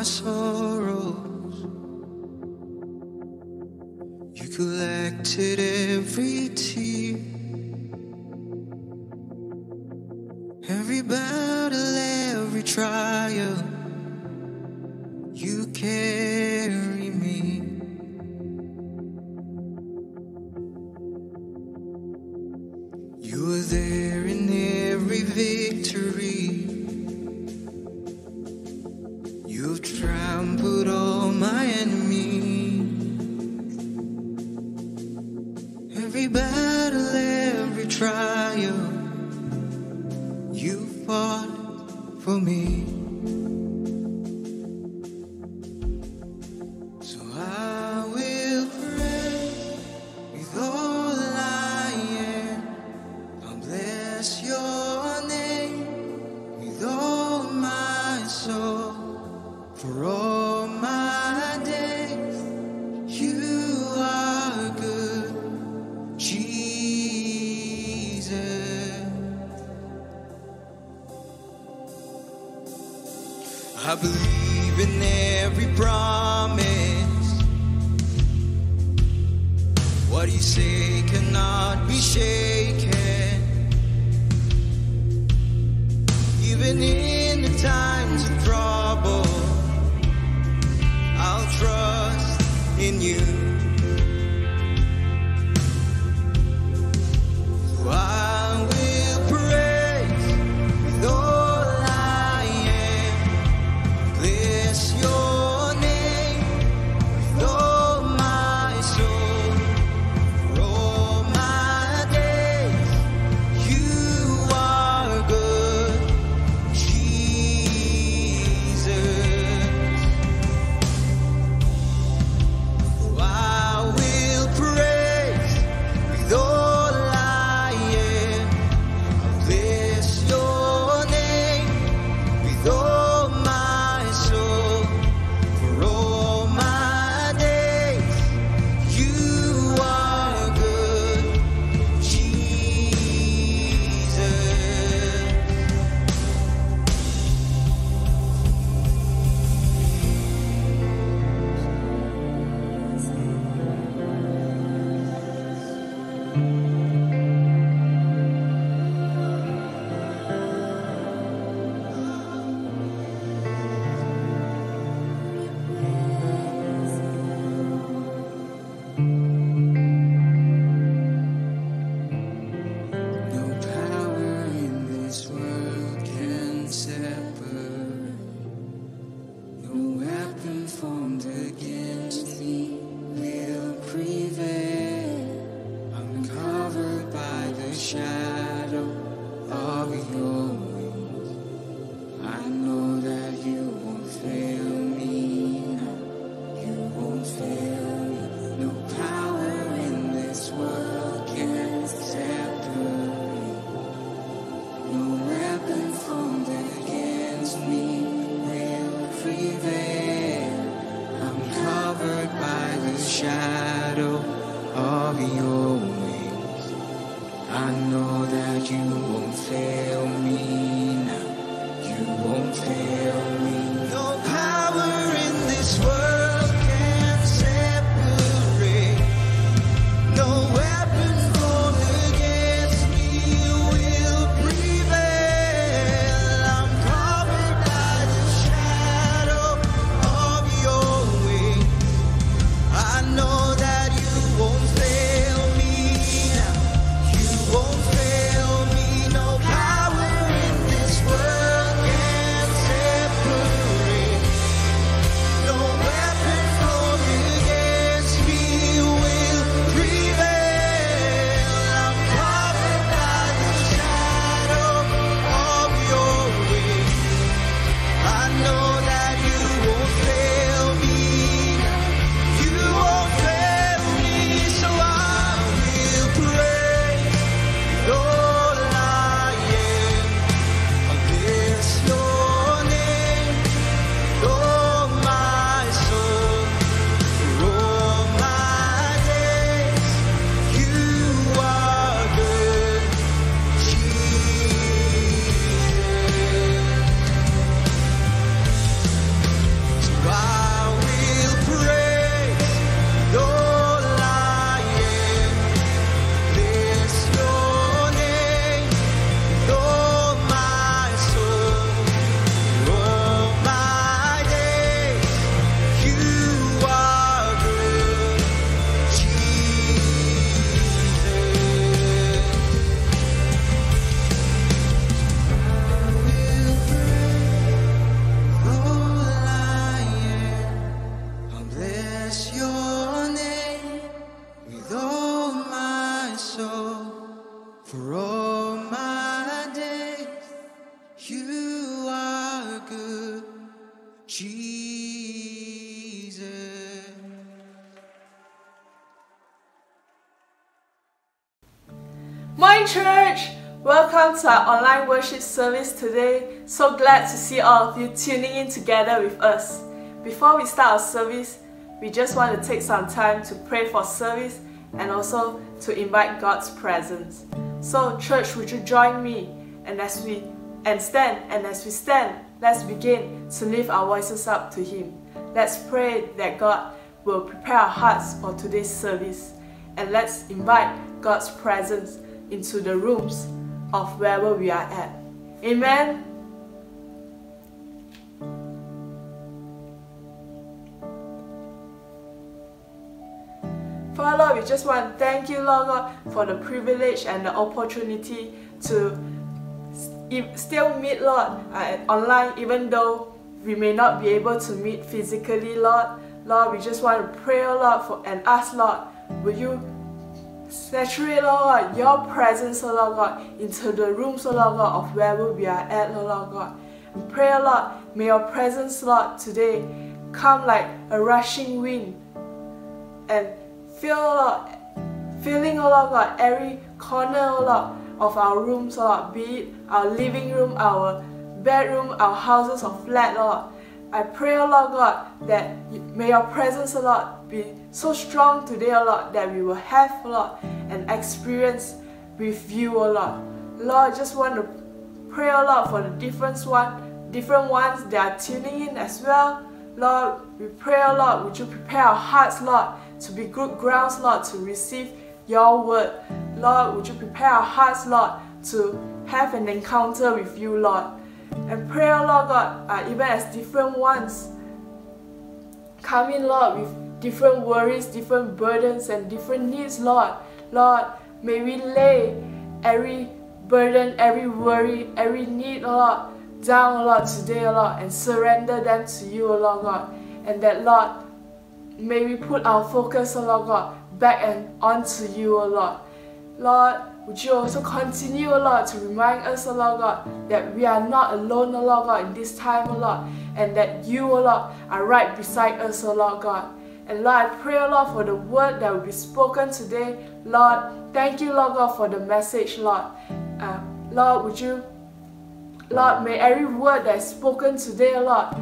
My sorrows. To our online worship service today. So glad to see all of you tuning in together with us. Before we start our service, we just want to take some time to pray for service and also to invite God's presence. So, church, would you join me? And as we and stand, and as we stand, let's begin to lift our voices up to Him. Let's pray that God will prepare our hearts for today's service, and let's invite God's presence into the rooms of wherever we are at. Amen. Father Lord, we just want to thank you, Lord God, for the privilege and the opportunity to still meet, Lord, uh, online, even though we may not be able to meet physically, Lord. Lord, we just want to pray, Lord, for, and ask, Lord, will you saturate, Lord, your presence, Lord God, into the rooms, Lord God, of wherever we are at, Lord God. And pray, Lord, may your presence, Lord, today come like a rushing wind and Feel, Lord, filling, Lord God, every corner, Lord, of our rooms, Lord, be it our living room, our bedroom, our houses or flat, Lord. I pray, Lord God, that may your presence, Lord, be so strong today, oh Lord, that we will have, Lord, an experience with you, oh Lord. Lord, I just want to pray, oh Lord, for the different one, different ones that are tuning in as well. Lord, we pray, oh Lord, would you prepare our hearts, Lord, to be good grounds, Lord, to receive your word. Lord, would you prepare our hearts, Lord, to have an encounter with you, Lord. And pray, Lord God, uh, even as different ones come in, Lord, with different worries, different burdens, and different needs, Lord. Lord, may we lay every burden, every worry, every need, Lord, down, Lord, today, Lord, and surrender them to you, Lord God. And that, Lord, May we put our focus, Lord God, back and onto you, Lord. Lord, would you also continue, Lord, to remind us, Lord God, that we are not alone, Lord God, in this time, Lord, and that you, Lord, are right beside us, Lord God. And Lord, I pray, Lord, for the word that will be spoken today. Lord, thank you, Lord God, for the message, Lord. Uh, Lord, would you, Lord, may every word that is spoken today, Lord,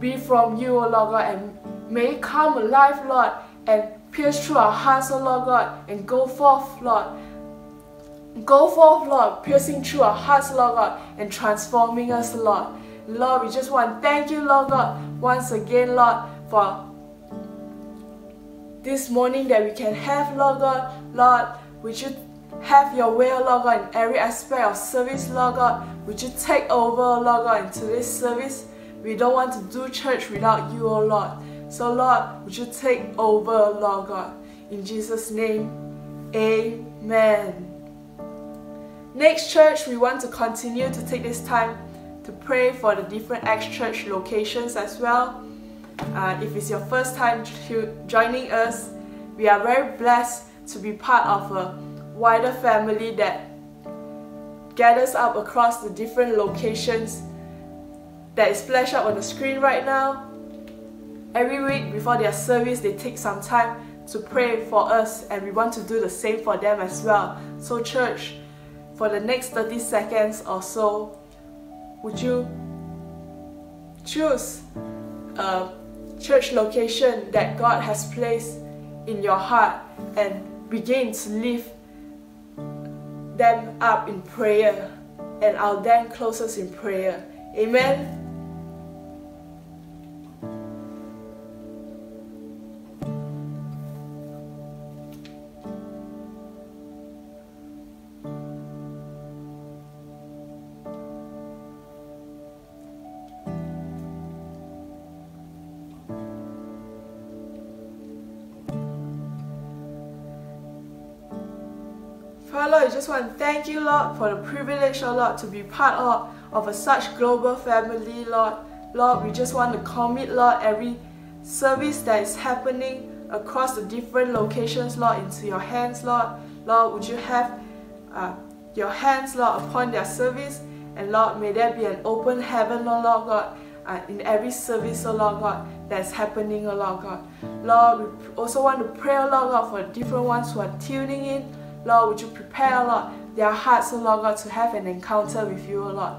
be from you, O Lord God, and May it come alive, Lord, and pierce through our hearts, O Lord God, and go forth, Lord. Go forth, Lord, piercing through our hearts, Lord God, and transforming us, Lord. Lord, we just want to thank you, Lord God, once again, Lord, for this morning that we can have, Lord God. Lord, would you have your way, Lord God, in every aspect of service, Lord God. Would you take over, Lord God, into this service? We don't want to do church without you, O Lord. So, Lord, would you take over, Lord God? In Jesus' name, amen. Next, church, we want to continue to take this time to pray for the different Acts church locations as well. Uh, if it's your first time joining us, we are very blessed to be part of a wider family that gathers up across the different locations that is flashed up on the screen right now. Every week before their service, they take some time to pray for us, and we want to do the same for them as well. So, church, for the next 30 seconds or so, would you choose a church location that God has placed in your heart and begin to lift them up in prayer? And I'll then close us in prayer. Amen. Lord, I just want to thank you, Lord, for the privilege, oh Lord, to be part of, of a such global family, Lord. Lord, we just want to commit, Lord, every service that is happening across the different locations, Lord, into your hands, Lord. Lord, would you have uh, your hands, Lord, upon their service? And Lord, may there be an open heaven, oh Lord God, uh, in every service, oh Lord God, that's happening, oh Lord God. Lord, we also want to pray, oh Lord God, for different ones who are tuning in. Lord, would you prepare, Lord, their hearts, oh Lord God, to have an encounter with you, oh Lord.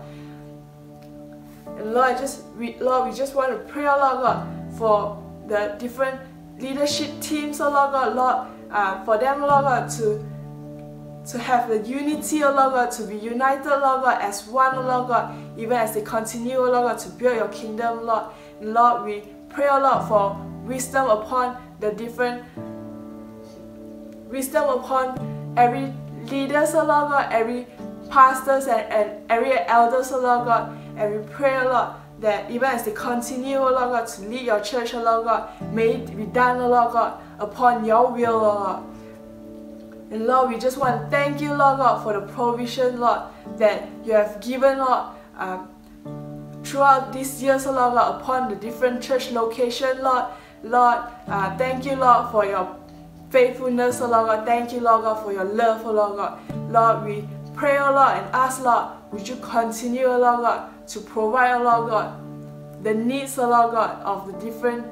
And Lord, just we, Lord, we just want to pray, oh Lord God, for the different leadership teams, oh Lord God, Lord, uh, for them, Lord God, to to have the unity, oh Lord God, to be united, Lord God, as one, oh Lord God, even as they continue, oh Lord God, to build your kingdom, Lord. And Lord, we pray, oh Lord, for wisdom upon the different, wisdom upon every leaders, oh Lord God, every pastors and, and every elders, oh Lord God, and we pray, oh Lord, that even as they continue, oh Lord God, to lead your church, oh Lord God, may it be done, oh Lord God, upon your will, oh Lord. And Lord, we just want to thank you, Lord God, for the provision, Lord, that you have given, Lord, um, throughout these years, Lord God, upon the different church location, Lord. Lord, uh, thank you, Lord, for your faithfulness, oh Lord God. Thank you, Lord God, for your love, oh Lord God. Lord, we pray, oh Lord, and ask, Lord, would you continue, oh Lord God, to provide, oh Lord God, the needs, oh Lord God, of the different,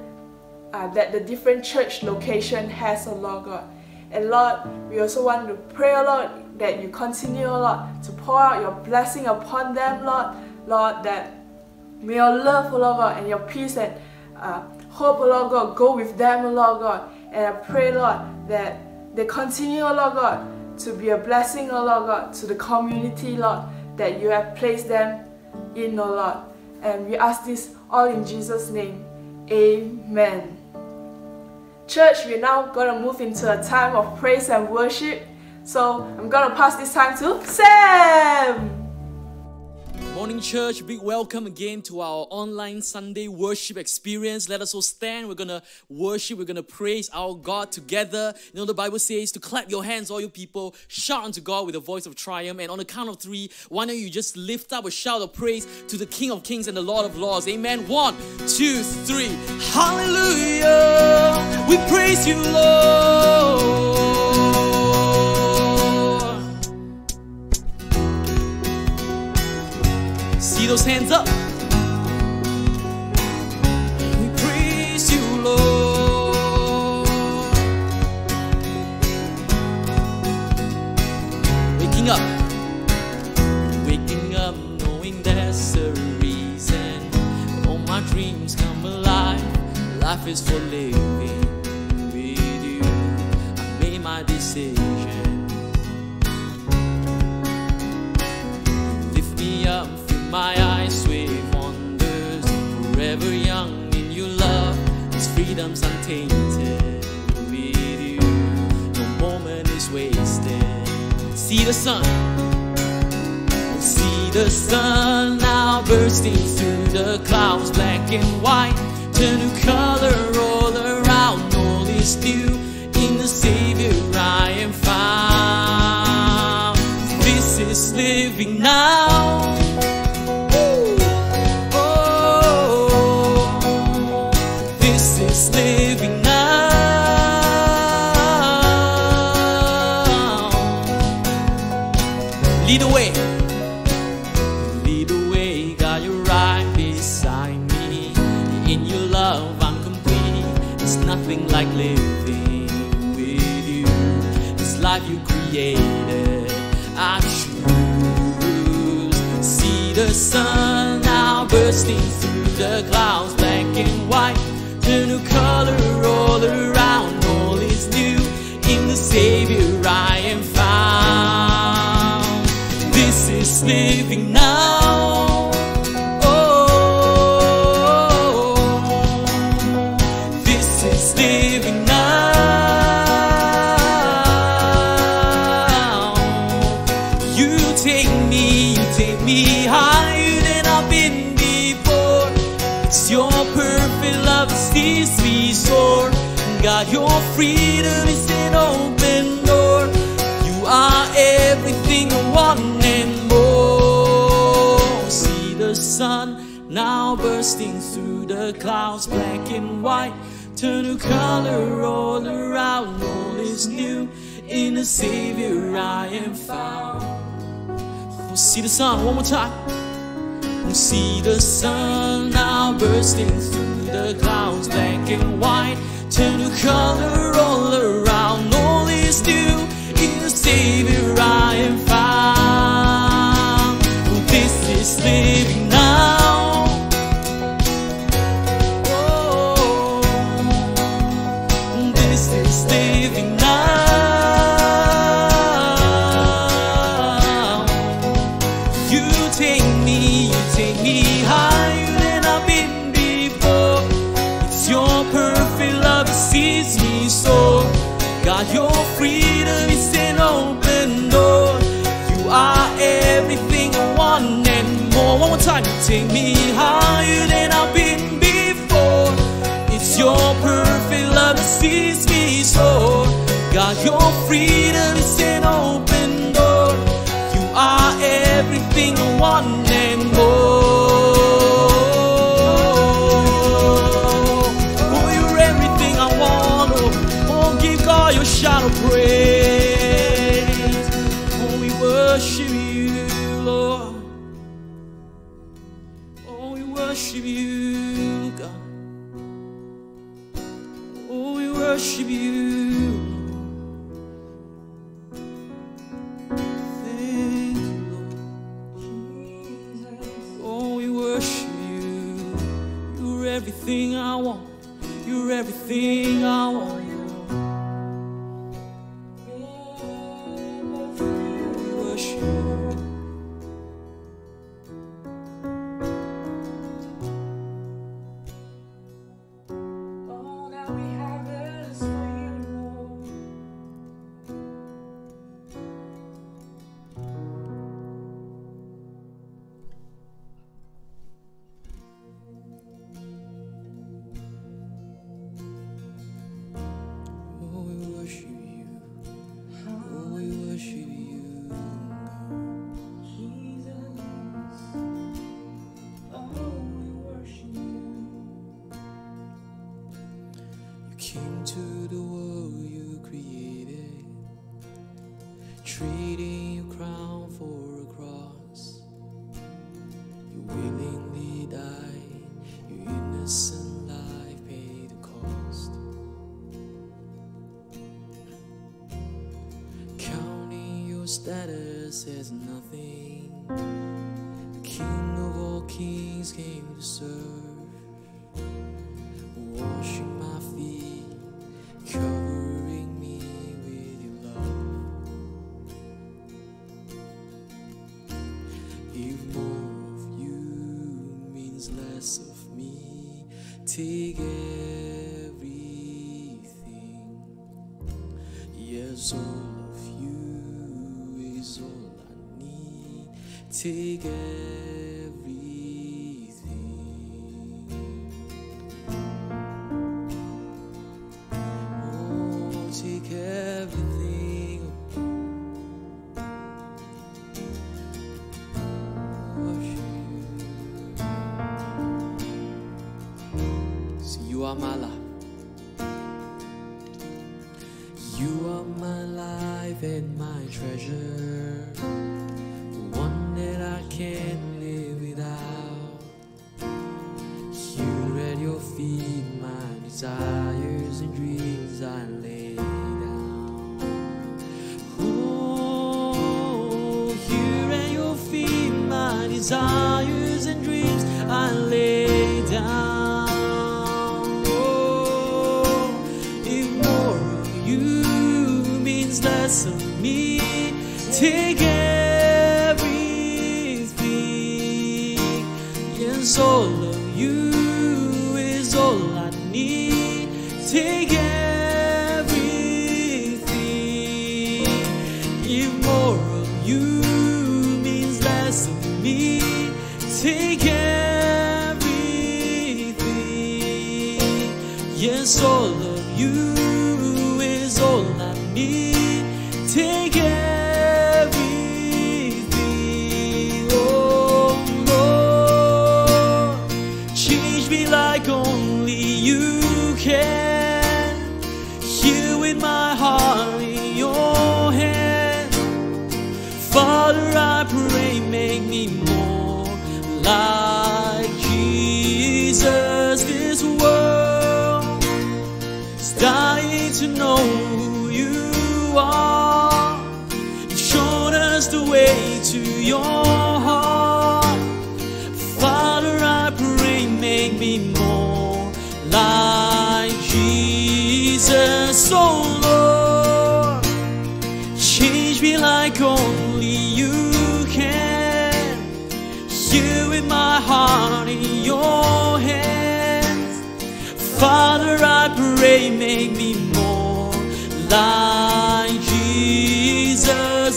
uh, that the different church location has, oh Lord God. And Lord, we also want to pray, Lord, that you continue, Lord, to pour out your blessing upon them, Lord. Lord, that may your love, Lord God, and your peace and uh, hope, Lord God, go with them, Lord God. And I pray, Lord, that they continue, Lord God, to be a blessing, Lord God, to the community, Lord, that you have placed them in, Lord. And we ask this all in Jesus' name. Amen. Church, we're now going to move into a time of praise and worship. So I'm going to pass this time to Sam. Morning, church. Big welcome again to our online Sunday worship experience. Let us all stand. We're going to worship. We're going to praise our God together. You know, the Bible says to clap your hands, all you people, shout unto God with a voice of triumph. And on the count of three, why don't you just lift up a shout of praise to the King of Kings and the Lord of Lords? Amen. One, two, three. Hallelujah. We praise you, Lord. Those hands up. We praise you, Lord. Waking up. Waking up knowing there's a reason. All my dreams come alive. Life is for living with you. I made my decision. My eyes with wonders. Forever young in your love, this freedom's untainted with you. No moment is wasted. See the sun, see the sun now bursting through the clouds, black and white, turn to color all around. All is new in the Savior I am found. This is living now. Sun now bursting through the clouds, black and white. Turn to color all around. All is new in the Savior clouds, black and white, turn to color all around. All is new in the Savior I am found. Oh, see the sun one more time. We'll see the sun now bursting through the clouds, black and white, turn to color all around. All is new in the Savior I am found. Oh, this is living. God, your freedom is an open door. You are everything I want and more. One more time, take me higher than I've been before. It's your perfect love that sees me so. God, your freedom is an open door. You are everything I want and more. 你让 treating your crown for a cross. You willingly died, your innocent life paid the cost. Counting your status as nothing, the king of all kings came to serve. soul of you is all I need to get.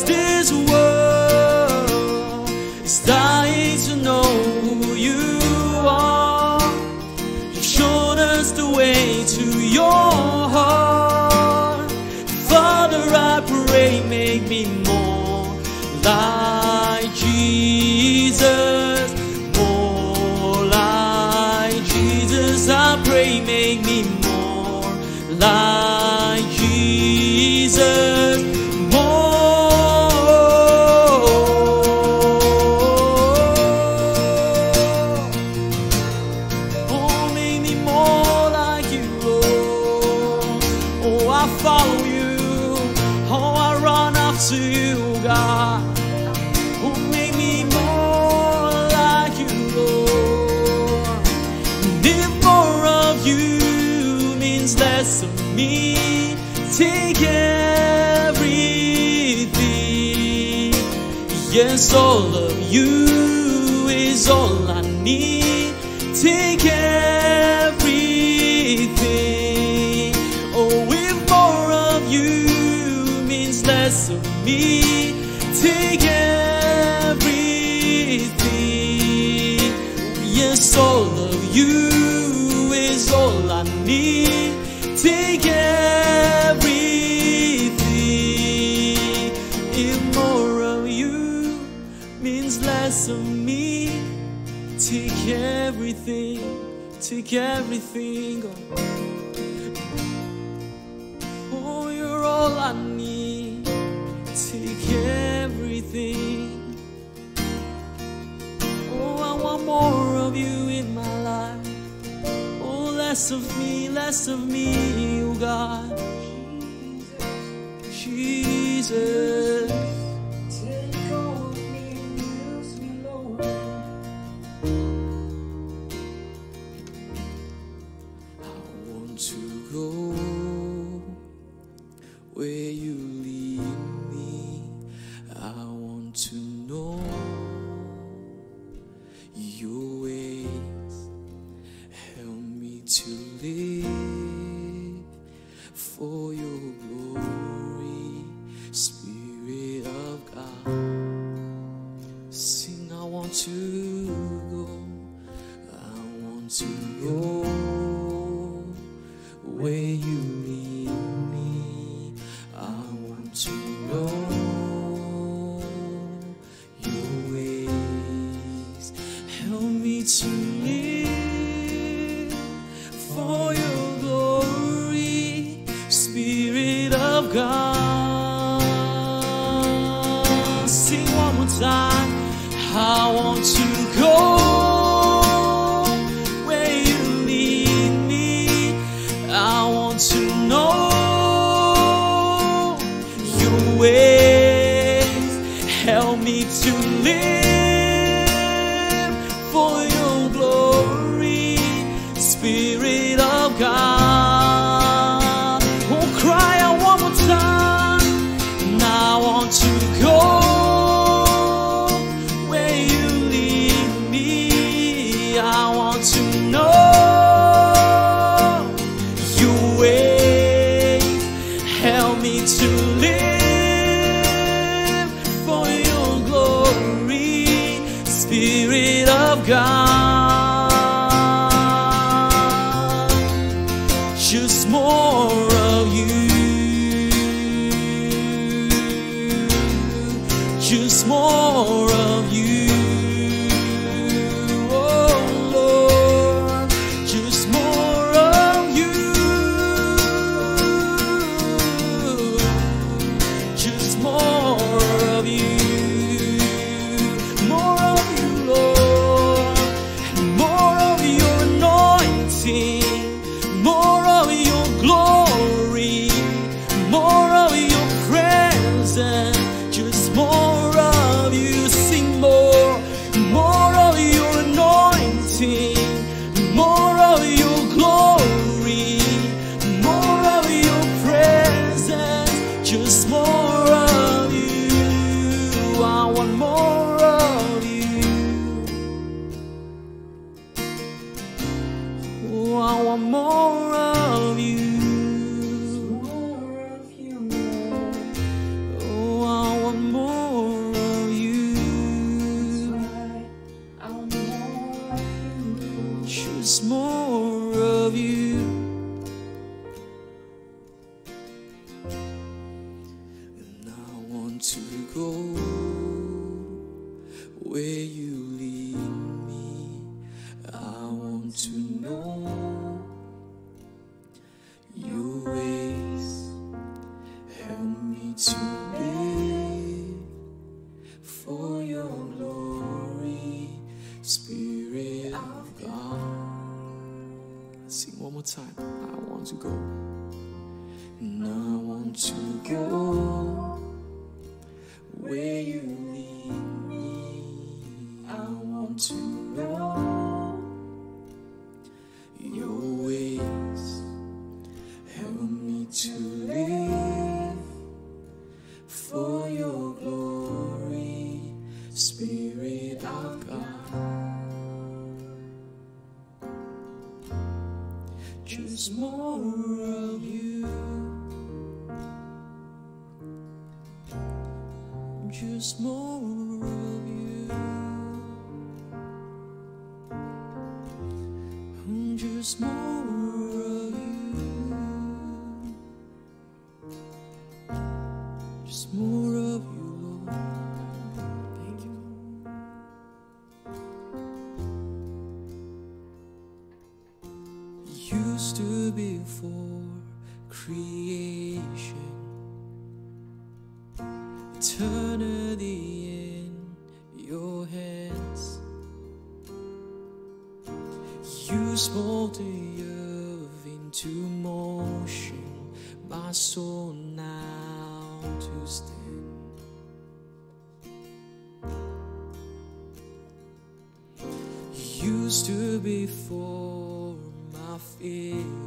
past is soul. everything. Help me to live for you. before creation. Eternity in your hands. You spoke the earth into motion, my soul now to stand. Used to be for my feet.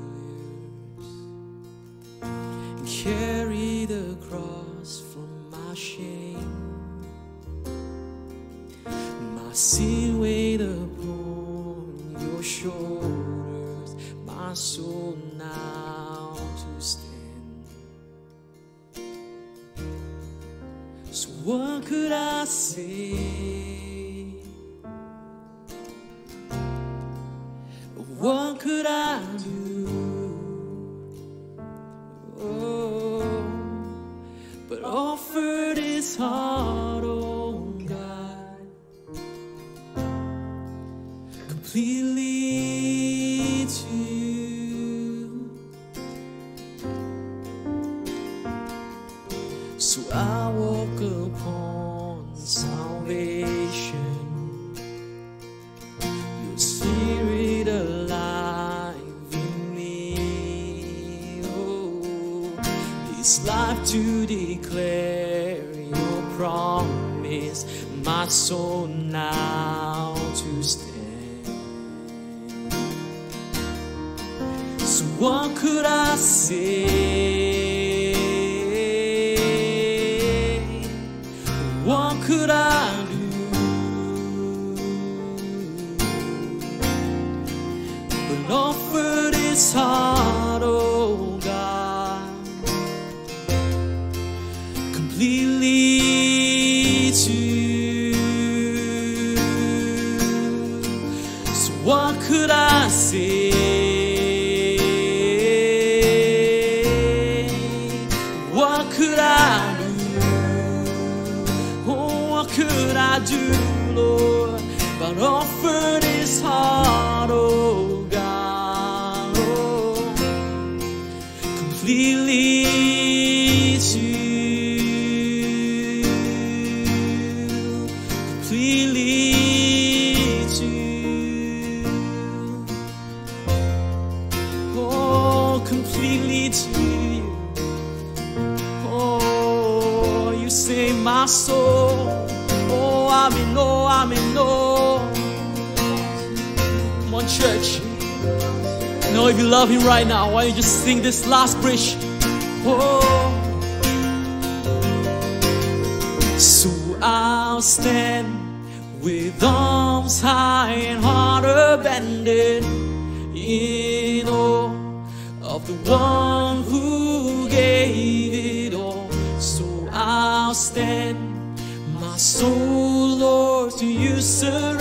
this last bridge. Oh. So I'll stand with arms high and heart abandoned in awe of the one who gave it all. So I'll stand, my soul, Lord, to you surrender.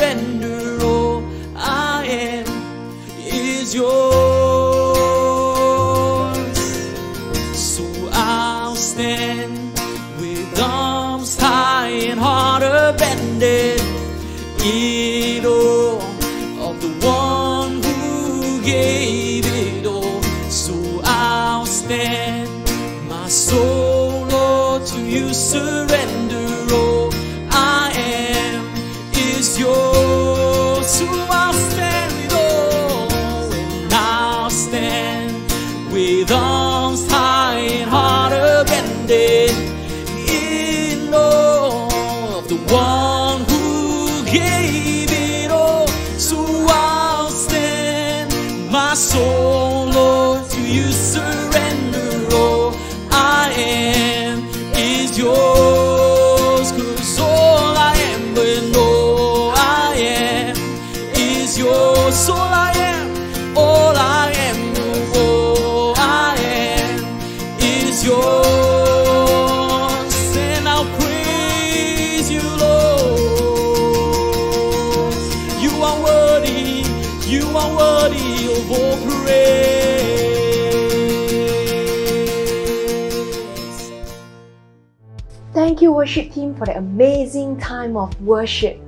Worship team, for the amazing time of worship.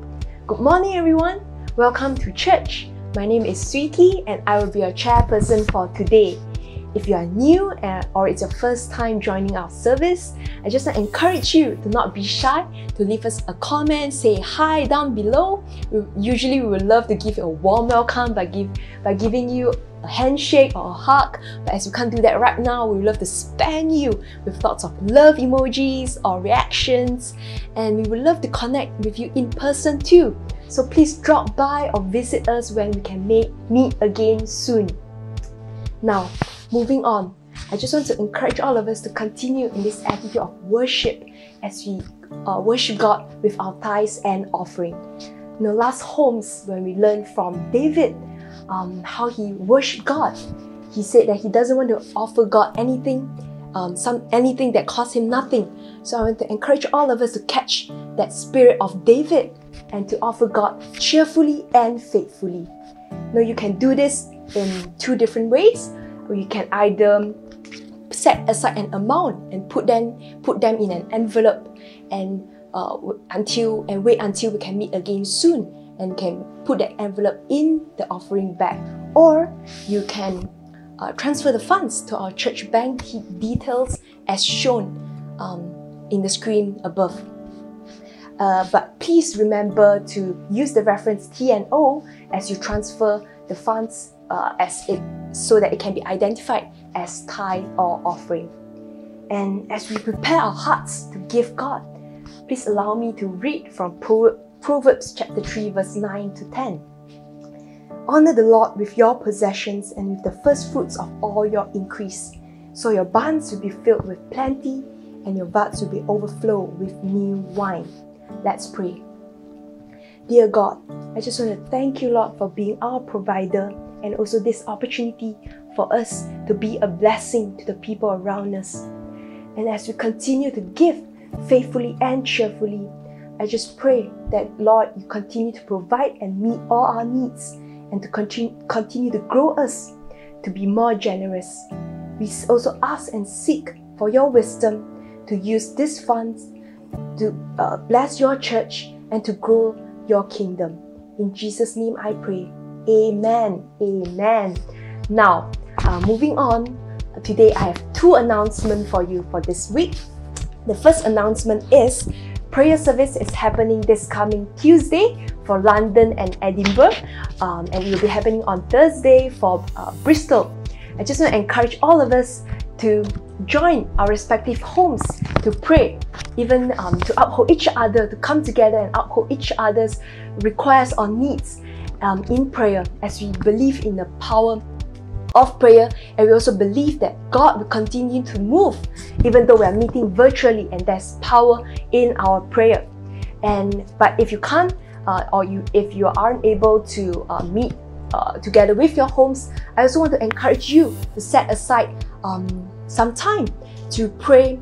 Good morning, everyone. Welcome to church. My name is Sweetie, and I will be your chairperson for today. If you are new uh, or it's your first time joining our service, I just encourage you to not be shy, to leave us a comment, say hi down below. Usually, we would love to give you a warm welcome by, give, by giving you a handshake or a hug. But as we can't do that right now, we would love to spam you with lots of love emojis or reactions. And we would love to connect with you in person too. So please drop by or visit us when we can meet again soon. Now, moving on, I just want to encourage all of us to continue in this attitude of worship as we uh, worship God with our tithes and offering. In the last homes, when we learned from David um, how he worshipped God, he said that he doesn't want to offer God anything, um, some anything that costs him nothing. So I want to encourage all of us to catch that spirit of David and to offer God cheerfully and faithfully. Now you can do this in two different ways. You can either set aside an amount and put them put them in an envelope and uh, until and wait until we can meet again soon and can put that envelope in the offering bag. Or you can uh, transfer the funds to our church bank details as shown um, in the screen above. Uh, but please remember to use the reference TNO as you transfer the funds uh, as it so that it can be identified as tithe or offering. And as we prepare our hearts to give God, please allow me to read from Proverbs chapter 3 verse 9 to 10. Honor the Lord with your possessions and with the first fruits of all your increase, so your barns will be filled with plenty and your vats will be overflowed with new wine. Let's pray. Dear God, I just want to thank you, Lord, for being our provider and also this opportunity for us to be a blessing to the people around us. And as we continue to give faithfully and cheerfully, I just pray that, Lord, you continue to provide and meet all our needs and to continue, continue to grow us to be more generous. We also ask and seek for your wisdom to use these funds to uh, bless your church and to grow your kingdom. In Jesus' name I pray. Amen. Amen. Now, uh, moving on, today I have two announcements for you for this week. The first announcement is prayer service is happening this coming Tuesday for London and Edinburgh, um, and it will be happening on Thursday for uh, Bristol. I just want to encourage all of us to join our respective homes to pray, even um, to uphold each other, to come together and uphold each other's requests or needs um, in prayer as we believe in the power of prayer and we also believe that God will continue to move even though we are meeting virtually and there's power in our prayer. And but if you can't uh, or you if you aren't able to uh, meet uh, together with your homes, I also want to encourage you to set aside um, some time to pray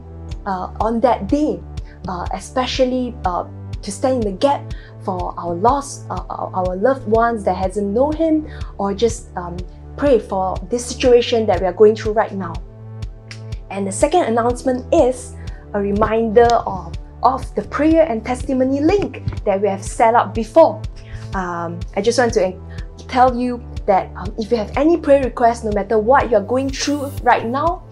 uh, on that day, uh, especially uh, to stand in the gap for our lost, uh, our loved ones that hasn't known Him, or just um, pray for this situation that we are going through right now. And the second announcement is a reminder of, of the prayer and testimony link that we have set up before. Um, I just want to tell you that um, if you have any prayer requests, no matter what you're going through right now,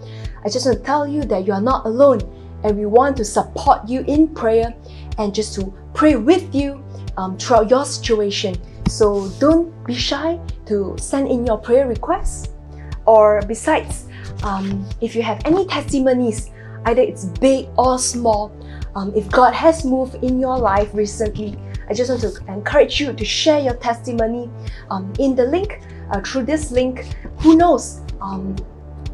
I just want to tell you that you are not alone and we want to support you in prayer and just to pray with you um, throughout your situation. So don't be shy to send in your prayer requests. Or besides, um, if you have any testimonies, either it's big or small, um, if God has moved in your life recently, I just want to encourage you to share your testimony um, in the link. Uh, through this link, who knows um,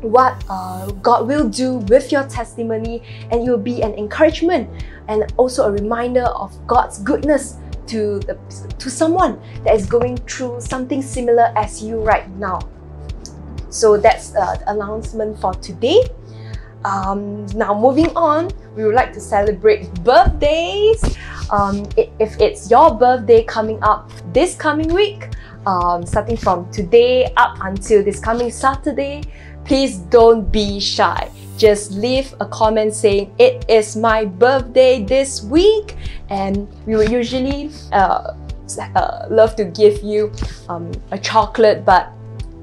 what uh, God will do with your testimony, and it will be an encouragement and also a reminder of God's goodness to the, to someone that is going through something similar as you right now. So that's uh, the announcement for today. Um, now moving on, we would like to celebrate birthdays. Um, if it's your birthday coming up this coming week, um, starting from today up until this coming Saturday, please don't be shy. Just leave a comment saying it is my birthday this week and we will usually uh, uh, love to give you um, a chocolate but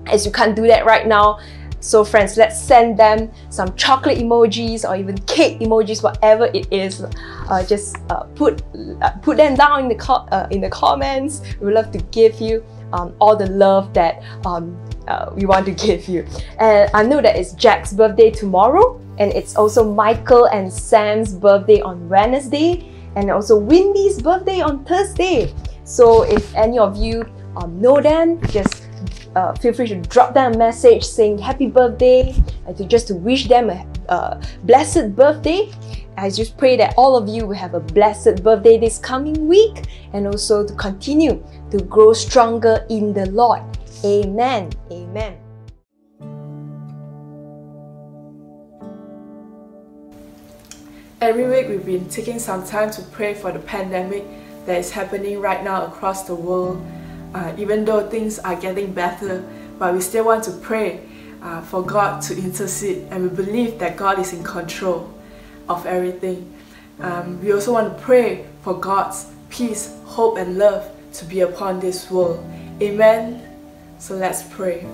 as you can't do that right now so friends let's send them some chocolate emojis or even cake emojis whatever it is. Uh, just uh, put uh, put them down in the uh, in the comments. We would love to give you um, all the love that um, uh, we want to give you. And I know that it's Jack's birthday tomorrow, and it's also Michael and Sam's birthday on Wednesday, and also Windy's birthday on Thursday. So if any of you um, know them, just uh, feel free to drop them a message saying happy birthday, and to just to wish them a, a blessed birthday. I just pray that all of you will have a blessed birthday this coming week and also to continue to grow stronger in the Lord. Amen. Amen. Every week, we've been taking some time to pray for the pandemic that is happening right now across the world. Uh, even though things are getting better, but we still want to pray uh, for God to intercede, and we believe that God is in control of everything. Um, we also want to pray for God's peace, hope, and love to be upon this world. Amen. So let's pray.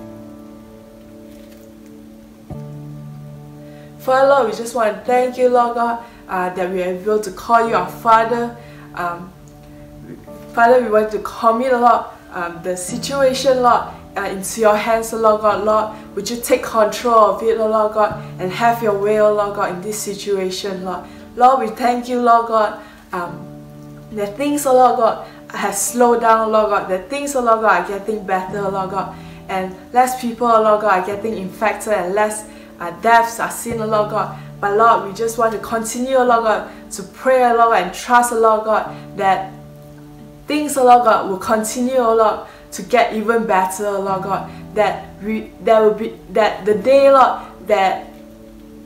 Father Lord, we just want to thank you, Lord God, uh, that we are able to call you our Father. Um, Father, we want to commit, Lord, um, the situation, Lord, uh, into your hands, Lord God. Lord, would you take control of it, Lord God, and have your way, Lord God, in this situation, Lord. Lord, we thank you, Lord God, um, that things, Lord God, has slowed down, Lord God, that things, Lord God, are getting better, Lord God, and less people, Lord God, are getting infected and less uh, deaths are seen, Lord God. But Lord, we just want to continue, Lord God, to pray, Lord God, and trust, Lord God, that things, Lord God, will continue, Lord, to get even better, Lord God. That we, there will be that the day, Lord, that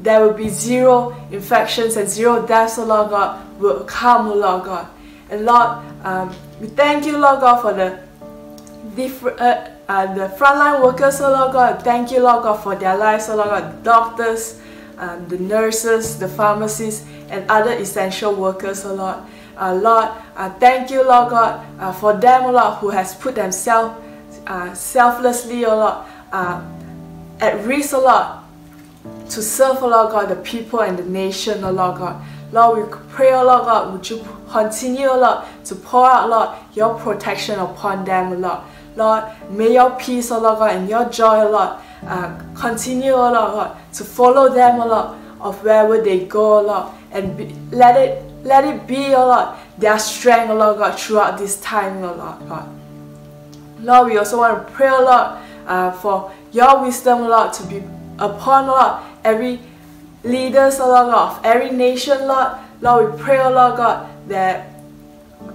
there will be zero infections and zero deaths, Lord God, will come, Lord God. And Lord, um, we thank you, Lord God, for the different, uh, uh, the frontline workers, oh Lord God. Thank you, Lord God, for their lives, oh Lord God. The doctors, um, the nurses, the pharmacists, and other essential workers, oh Lord. Uh, Lord, uh, thank you, Lord God, uh, for them, oh Lord, who has put themselves uh, selflessly, oh Lord, uh, at risk, oh Lord, to serve, oh Lord God, the people and the nation, oh Lord God. Lord, we pray, oh Lord God, would you continue, oh Lord, to pour out, Lord, your protection upon them, oh Lord. Lord, may your peace, oh Lord God, and your joy, oh Lord, uh, continue, oh Lord God, to follow them, oh Lord, of wherever they go, oh Lord, and be, let it let it be, oh Lord, their strength, oh Lord God, throughout this time, oh Lord God. Lord, we also want to pray, oh Lord, uh, for your wisdom, oh Lord, to be upon, oh Lord, every leaders, oh Lord God, of every nation, Lord. Lord, we pray, oh Lord God, that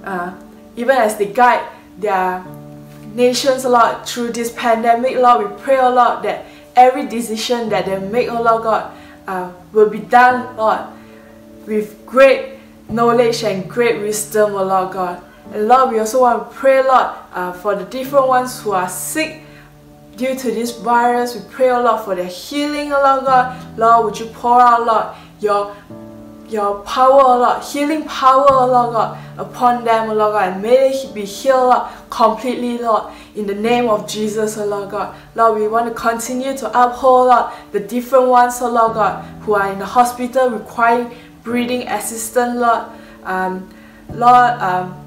uh, even as they guide their nations, Lord, through this pandemic, Lord, we pray, oh Lord, that every decision that they make, oh Lord God, uh, will be done, Lord, with great knowledge and great wisdom, oh Lord God. And Lord, we also want to pray, Lord, uh, for the different ones who are sick due to this virus. We pray, oh Lord, for their healing, oh Lord God. Lord, would you pour out, Lord, your your power, oh Lord, healing power, oh Lord God, upon them, oh Lord God, and may they be healed, Lord, completely, Lord, in the name of Jesus, oh Lord God. Lord, we want to continue to uphold, Lord, the different ones, oh Lord God, who are in the hospital requiring breathing assistance, Lord. Um, Lord, um,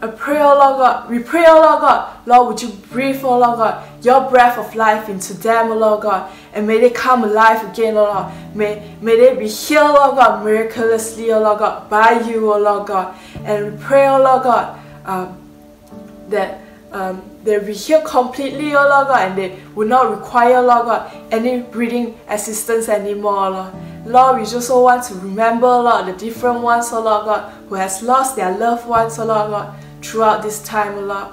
I pray, oh Lord God, we pray, oh Lord God, Lord, would you breathe, oh Lord God, your breath of life into them, oh Lord God, and may they come alive again, oh Lord. May, may they be healed, oh God, miraculously, oh Lord God, by you, oh Lord God. And we pray, oh Lord God, um, that um, they'll be healed completely, Lord God, and they will not require, God, any breathing assistance anymore, Lord. Lord, we just all want to remember, Lord, the different ones, oh Lord God, who has lost their loved ones, oh Lord God, throughout this time, oh Lord.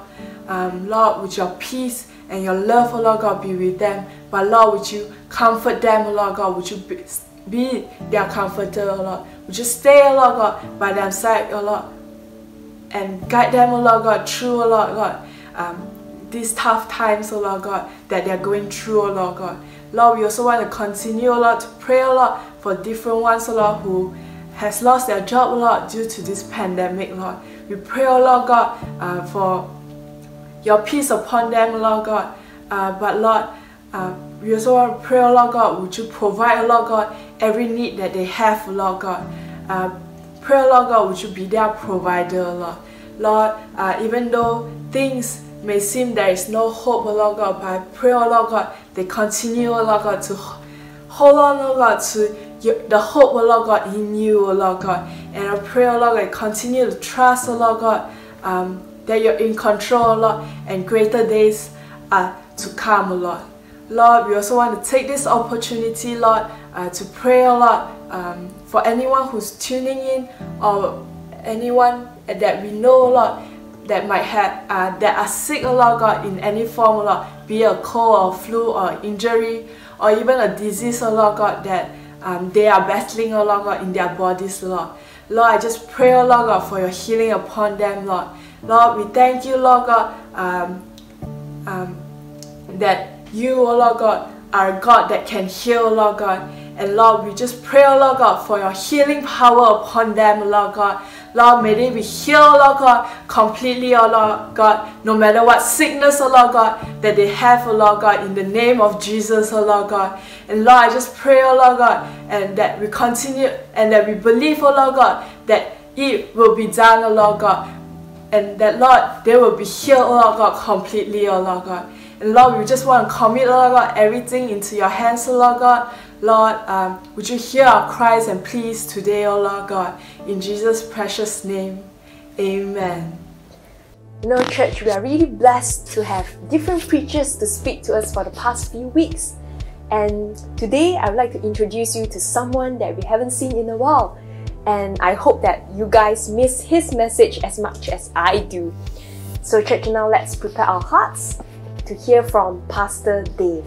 Um, Lord, with your peace and your love, oh Lord God, be with them. But Lord, would you comfort them, oh Lord God? Would you be, be their comforter, oh Lord? Would you stay, oh Lord God, by their side, oh Lord? And guide them, oh Lord God, through, oh Lord God, um, these tough times, oh Lord God, that they're going through, oh Lord God. Lord, we also want to continue, oh Lord, to pray, oh Lord, for different ones, oh Lord, who has lost their job, oh Lord, due to this pandemic, Lord. We pray, oh Lord God, uh, for your peace upon them, Lord God. Uh, but Lord, uh, we also want to pray, oh Lord God, would you provide, oh Lord God, every need that they have, Lord God. Uh, pray, oh Lord God, would you be their provider, Lord. Lord, uh, even though things may seem there is no hope, Lord God, but I pray, oh Lord God, they continue, oh Lord God, to hold on, oh God, to the hope, oh Lord God, in you, oh Lord God. And I pray, oh Lord God, continue to trust, oh Lord God, um, that you're in control, Lord, and greater days are to come, oh Lord. Lord, we also want to take this opportunity, Lord, uh, to pray, oh Lord, um, for anyone who's tuning in or anyone that we know, Lord, that might have uh, that are sick, oh Lord God, in any form, Lord, be a cold or flu or injury or even a disease, oh Lord God, that um, they are battling, oh Lord God, in their bodies, Lord. Lord, I just pray, oh Lord God, for your healing upon them, Lord. Lord, we thank you, Lord God, um, um, that you, oh Lord God, are a God that can heal, Lord God. And Lord, we just pray, oh Lord God, for your healing power upon them, Lord God. Lord, may they be healed, Lord God, completely, oh Lord God, no matter what sickness, oh Lord God, that they have, oh Lord God, in the name of Jesus, oh Lord God. And Lord, I just pray, oh Lord God, and that we continue and that we believe, oh Lord God, that it will be done, oh Lord God. And that, Lord, they will be healed, oh Lord God, completely, oh Lord God. And Lord, we just want to commit, oh Lord God, everything into your hands, oh Lord God. Lord, um, would you hear our cries and pleas today, oh Lord God, in Jesus' precious name. Amen. You know, church, we are really blessed to have different preachers to speak to us for the past few weeks. And today, I would like to introduce you to someone that we haven't seen in a while. And I hope that you guys miss his message as much as I do. So, church, now let's prepare our hearts to hear from Pastor Dave.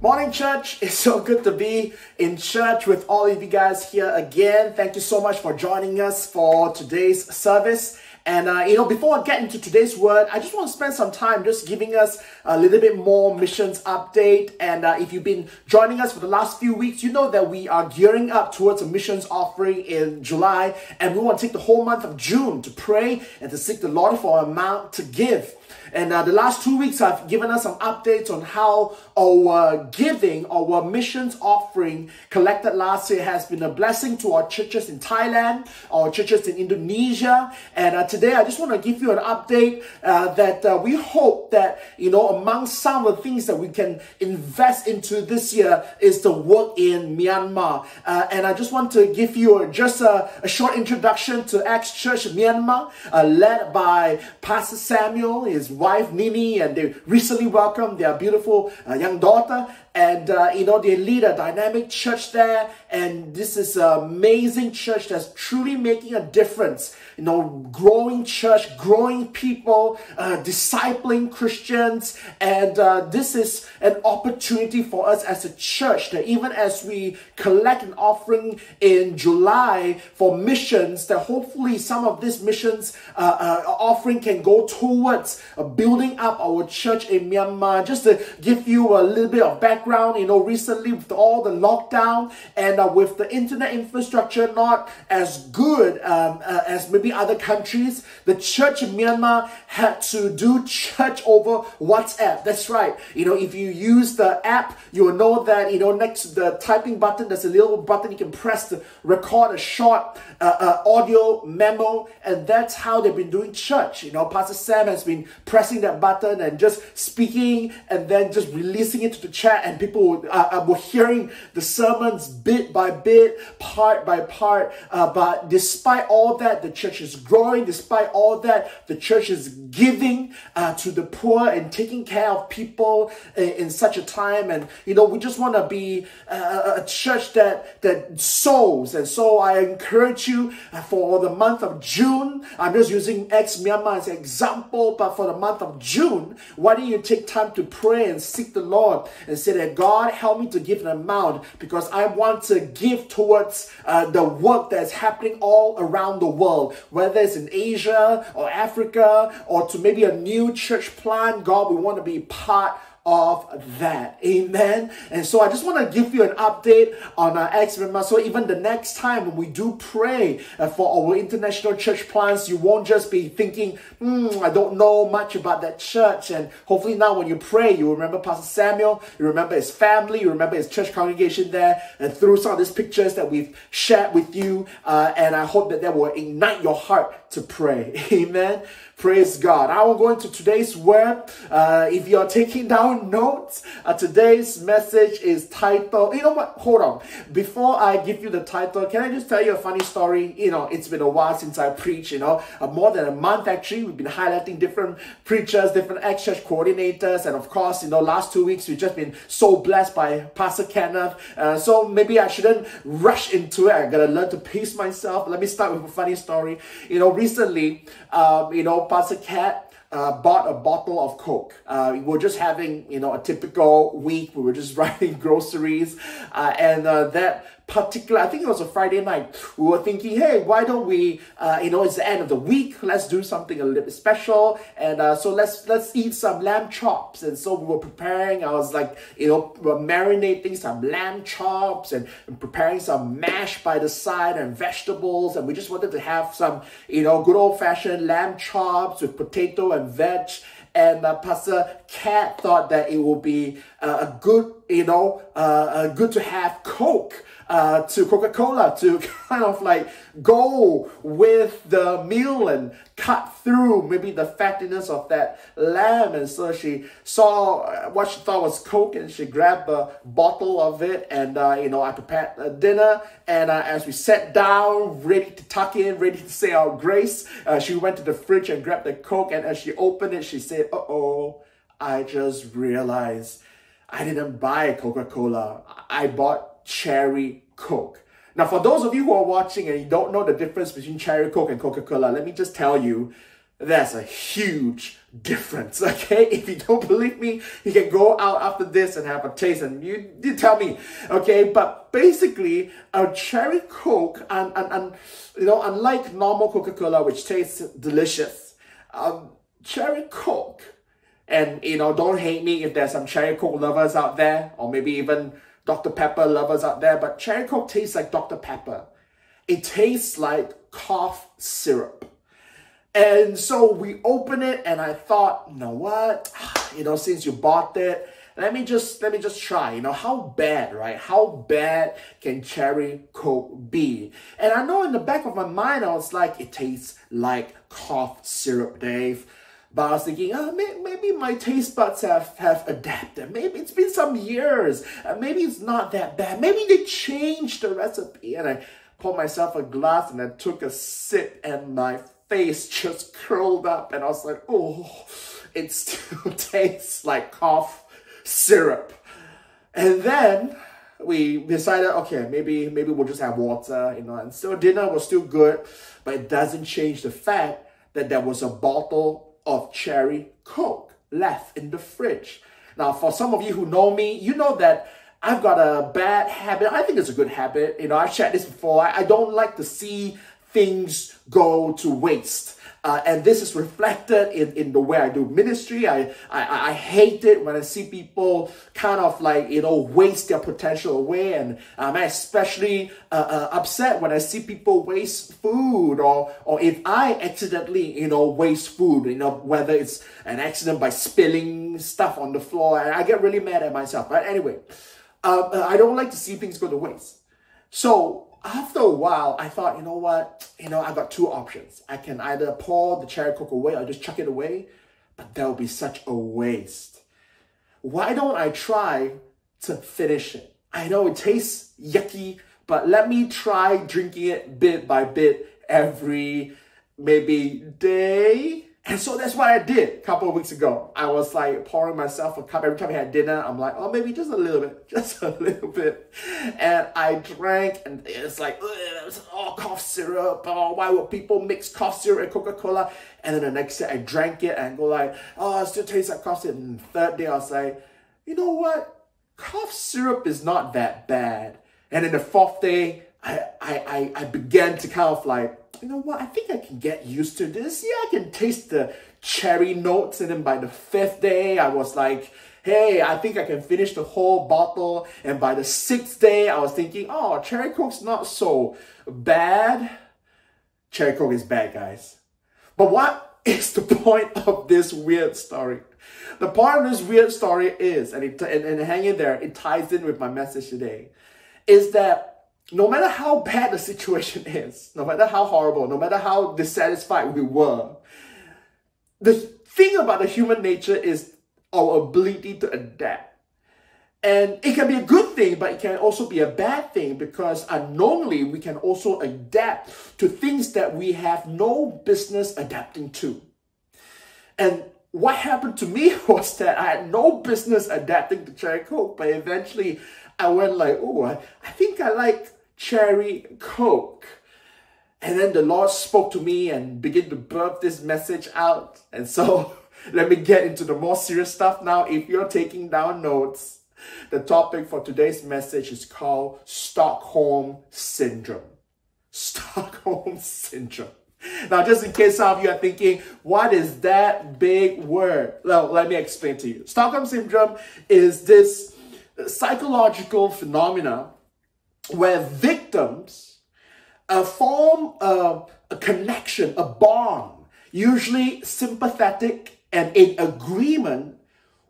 Morning, church. It's so good to be in church with all of you guys here again. Thank you so much for joining us for today's service. And, uh, you know, before I get into today's word, I just want to spend some time just giving us a little bit more missions update. And uh, if you've been joining us for the last few weeks, you know that we are gearing up towards a missions offering in July. And we want to take the whole month of June to pray and to seek the Lord for an amount to give. And uh, the last two weeks, I've given us some updates on how our giving, our missions offering collected last year has been a blessing to our churches in Thailand, our churches in Indonesia. And uh, today, I just want to give you an update uh, that uh, we hope that, you know, among some of the things that we can invest into this year is the work in Myanmar. Uh, and I just want to give you just a, a short introduction to Acts Church Myanmar, uh, led by Pastor Samuel, his wife Nini, and they recently welcomed their beautiful uh, young daughter. And uh, you know, they lead a dynamic church there, and this is an amazing church that's truly making a difference you know, growing church, growing people, uh, discipling Christians. And uh, this is an opportunity for us as a church that even as we collect an offering in July for missions, that hopefully some of this missions uh, uh, offering can go towards uh, building up our church in Myanmar. Just to give you a little bit of background, you know, recently with all the lockdown and uh, with the internet infrastructure not as good um, uh, as maybe other countries, the church in Myanmar had to do church over WhatsApp. That's right. You know, if you use the app, you will know that, you know, next to the typing button, there's a little button you can press to record a short uh, uh, audio memo, and that's how they've been doing church. You know, Pastor Sam has been pressing that button and just speaking and then just releasing it to the chat, and people uh, uh, were hearing the sermons bit by bit, part by part. Uh, but despite all that, the church is growing. Despite all that, the church is giving uh, to the poor and taking care of people in, in such a time. And you know, we just want to be uh, a church that that sows. And so I encourage you uh, for the month of June. I'm just using Acts Myanmar as an example, but for the month of June, why don't you take time to pray and seek the Lord and say that God help me to give an amount because I want to give towards uh, the work that's happening all around the world, whether it's in Asia or Africa or to maybe a new church plan. God, we want to be part of that. Amen. And so I just want to give you an update on our Acts Myanmar. So even the next time when we do pray uh, for our international church plans, you won't just be thinking, hmm, I don't know much about that church. And hopefully now when you pray, you remember Pastor Samuel, you remember his family, you remember his church congregation there, and through some of these pictures that we've shared with you. Uh, and I hope that that will ignite your heart to pray. Amen. Praise God. I will go into today's word. Uh, if you're taking down notes, uh, today's message is titled, you know what? Hold on. Before I give you the title, can I just tell you a funny story? You know, it's been a while since I preached, you know, uh, more than a month actually. We've been highlighting different preachers, different Acts Church coordinators. And of course, you know, last two weeks, we've just been so blessed by Pastor Kenneth. Uh, so maybe I shouldn't rush into it. I gotta learn to pace myself. Let me start with a funny story. You know, recently, um, you know, Pastor Cat uh, bought a bottle of Coke. Uh, we were just having, you know, a typical week. We were just running groceries, uh, and uh, that particular, I think it was a Friday night, we were thinking, hey, why don't we, uh, you know, it's the end of the week, let's do something a little bit special, and uh, so let's let's eat some lamb chops. And so we were preparing. I was like, you know, marinating some lamb chops and, and preparing some mash by the side and vegetables, and we just wanted to have some, you know, good old fashioned lamb chops with potato and veg and uh, Pastor Cat thought that it would be uh, a good, you know, uh, good to have Coke uh, to Coca-Cola to kind of like go with the meal and cut through maybe the fattiness of that lamb. And so she saw uh, what she thought was Coke and she grabbed a bottle of it. And, uh, you know, I prepared dinner. And uh, as we sat down, ready to tuck in, ready to say our grace, uh, she went to the fridge and grabbed the Coke. And as she opened it, she said, uh-oh, I just realized I didn't buy Coca-Cola. I bought cherry Coke. Now, for those of you who are watching and you don't know the difference between cherry Coke and Coca-Cola, let me just tell you, there's a huge difference, okay? If you don't believe me, you can go out after this and have a taste and you, you tell me, okay? But basically, a cherry Coke, and, and, and you know, unlike normal Coca-Cola, which tastes delicious, um, cherry Coke, and you know, don't hate me if there's some cherry Coke lovers out there, or maybe even Dr. Pepper lovers out there, but cherry Coke tastes like Dr. Pepper. It tastes like cough syrup. And so we open it and I thought, you know what? You know, since you bought it, let me just let me just try. You know, how bad, right? How bad can cherry Coke be? And I know in the back of my mind, I was like, it tastes like cough syrup, Dave. But I was thinking, oh, maybe my taste buds have, have adapted. Maybe it's been some years. Uh, maybe it's not that bad. Maybe they changed the recipe. And I poured myself a glass and I took a sip and my face just curled up. And I was like, oh, it still tastes like cough syrup. And then we decided, okay, maybe maybe we'll just have water, you know, and so dinner was still good, but it doesn't change the fact that there was a bottle of cherry coke left in the fridge. Now, for some of you who know me, you know that I've got a bad habit. I think it's a good habit. You know, I've shared this before. I, I don't like to see things go to waste. Uh, and this is reflected in, in the way I do ministry. I, I, I hate it when I see people kind of like, you know, waste their potential away. And I'm especially uh, uh, upset when I see people waste food or, or if I accidentally, you know, waste food, you know, whether it's an accident by spilling stuff on the floor. And I get really mad at myself. But anyway, uh, I don't like to see things go to waste. So after a while, I thought, you know what? You know, I got two options. I can either pour the cherry coke away or just chuck it away, but that would be such a waste. Why don't I try to finish it? I know it tastes yucky, but let me try drinking it bit by bit every maybe day and so that's what I did a couple of weeks ago. I was like pouring myself a cup every time I had dinner. I'm like, oh, maybe just a little bit, just a little bit. And I drank, and it's like, oh, cough syrup. Oh, why would people mix cough syrup and Coca Cola? And then the next day I drank it and go like, oh, it still tastes like cough syrup. And third day I was like, you know what? Cough syrup is not that bad. And then the fourth day, I, I, I, I began to kind of like, you know what, I think I can get used to this. Yeah, I can taste the cherry notes. And then by the fifth day, I was like, hey, I think I can finish the whole bottle. And by the sixth day, I was thinking, oh, cherry coke's not so bad. Cherry coke is bad, guys. But what is the point of this weird story? The point of this weird story is, and, it, and, and hang in there, it ties in with my message today, is that no matter how bad the situation is, no matter how horrible, no matter how dissatisfied we were, the thing about the human nature is our ability to adapt. And it can be a good thing, but it can also be a bad thing because unknowingly we can also adapt to things that we have no business adapting to. And what happened to me was that I had no business adapting to cherry coke, but eventually I went like, oh, I, I think I like cherry coke. And then the Lord spoke to me and began to burp this message out. And so let me get into the more serious stuff now. If you're taking down notes, the topic for today's message is called Stockholm Syndrome. Stockholm Syndrome. Now, just in case some of you are thinking, what is that big word? Well, let me explain to you. Stockholm Syndrome is this psychological phenomena where victims uh, form a, a connection, a bond, usually sympathetic and in agreement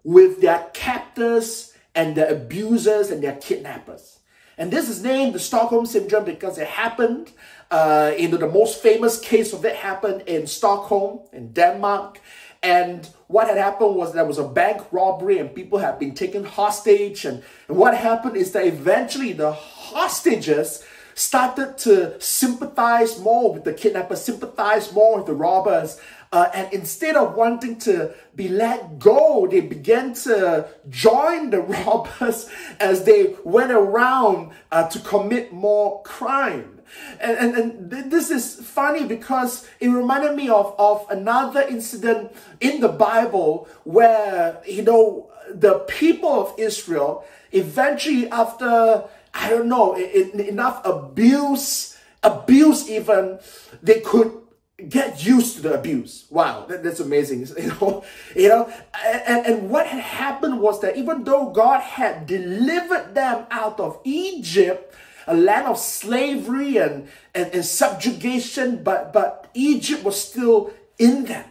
with their captors and their abusers and their kidnappers. And this is named the Stockholm Syndrome because it happened, uh, you know, the most famous case of it happened in Stockholm, in Denmark. And what had happened was there was a bank robbery and people had been taken hostage. And, and what happened is that eventually the hostages started to sympathize more with the kidnappers, sympathize more with the robbers. Uh, and instead of wanting to be let go, they began to join the robbers as they went around uh, to commit more crime. And, and, and this is funny because it reminded me of, of another incident in the Bible where, you know, the people of Israel eventually, after, I don't know, enough abuse, abuse even, they could get used to the abuse. Wow, that, that's amazing. You know, you know, and, and what had happened was that even though God had delivered them out of Egypt, a land of slavery and, and, and subjugation, but, but Egypt was still in them.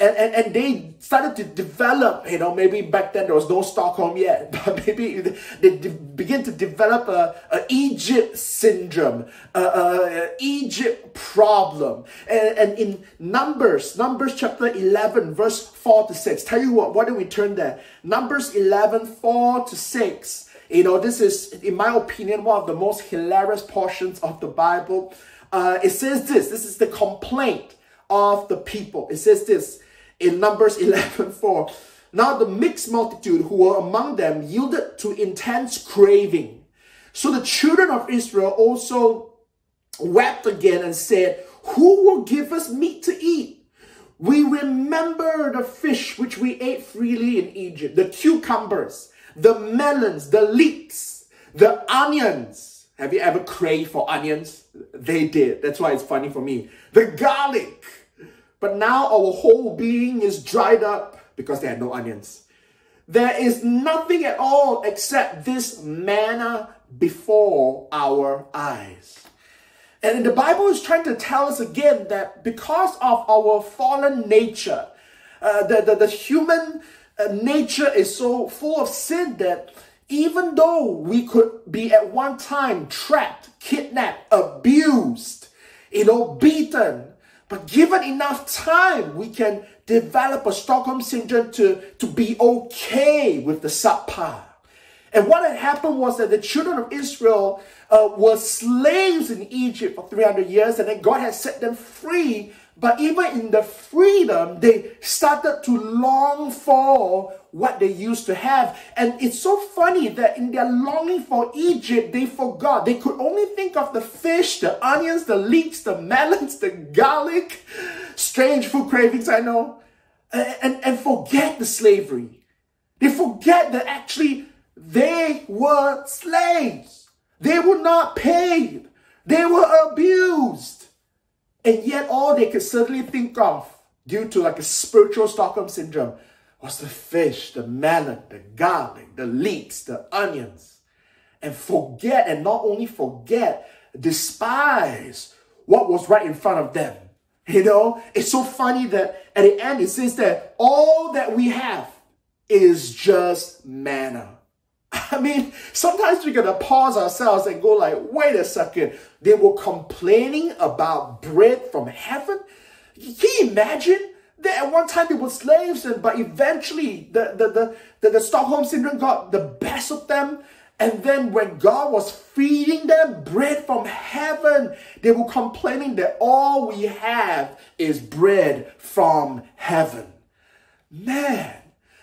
And, and, and they started to develop, you know, maybe back then there was no Stockholm yet, but maybe they begin to develop a, a Egypt syndrome, a, a, Egypt problem. And, and in Numbers, Numbers chapter 11, verse 4 to 6, tell you what, why don't we turn there? Numbers 11, 4 to 6 you know, this is, in my opinion, one of the most hilarious portions of the Bible. Uh, it says this, this is the complaint of the people. It says this in Numbers 11 4. Now the mixed multitude who were among them yielded to intense craving. So the children of Israel also wept again and said, Who will give us meat to eat? We remember the fish which we ate freely in Egypt, the cucumbers, the melons, the leeks, the onions. Have you ever craved for onions? They did. That's why it's funny for me. The garlic. But now our whole being is dried up because there are no onions. There is nothing at all except this manna before our eyes. And the Bible is trying to tell us again that because of our fallen nature, uh, the, the, the human nature is so full of sin that even though we could be at one time trapped, kidnapped, abused, you know, beaten, but given enough time, we can develop a Stockholm syndrome to, to be okay with the subpar. And what had happened was that the children of Israel uh, were slaves in Egypt for 300 years, and then God had set them free. But even in the freedom, they started to long for what they used to have. And it's so funny that in their longing for Egypt, they forgot. They could only think of the fish, the onions, the leeks, the melons, the garlic. Strange food cravings, I know. And, and, forget the slavery. They forget that actually they were slaves. They were not paid. They were abused. And yet all they could certainly think of due to like a spiritual Stockholm syndrome was the fish, the melon, the garlic, the leeks, the onions. And forget, and not only forget, despise what was right in front of them. You know, it's so funny that at the end it says that all that we have is just manna. I mean, sometimes we gotta pause ourselves and go like, wait a second. They were complaining about bread from heaven. Can you imagine that at one time they were slaves, and but eventually the the, the, the, the Stockholm syndrome got the best of them. And then when God was feeding them bread from heaven, they were complaining that all we have is bread from heaven. Man,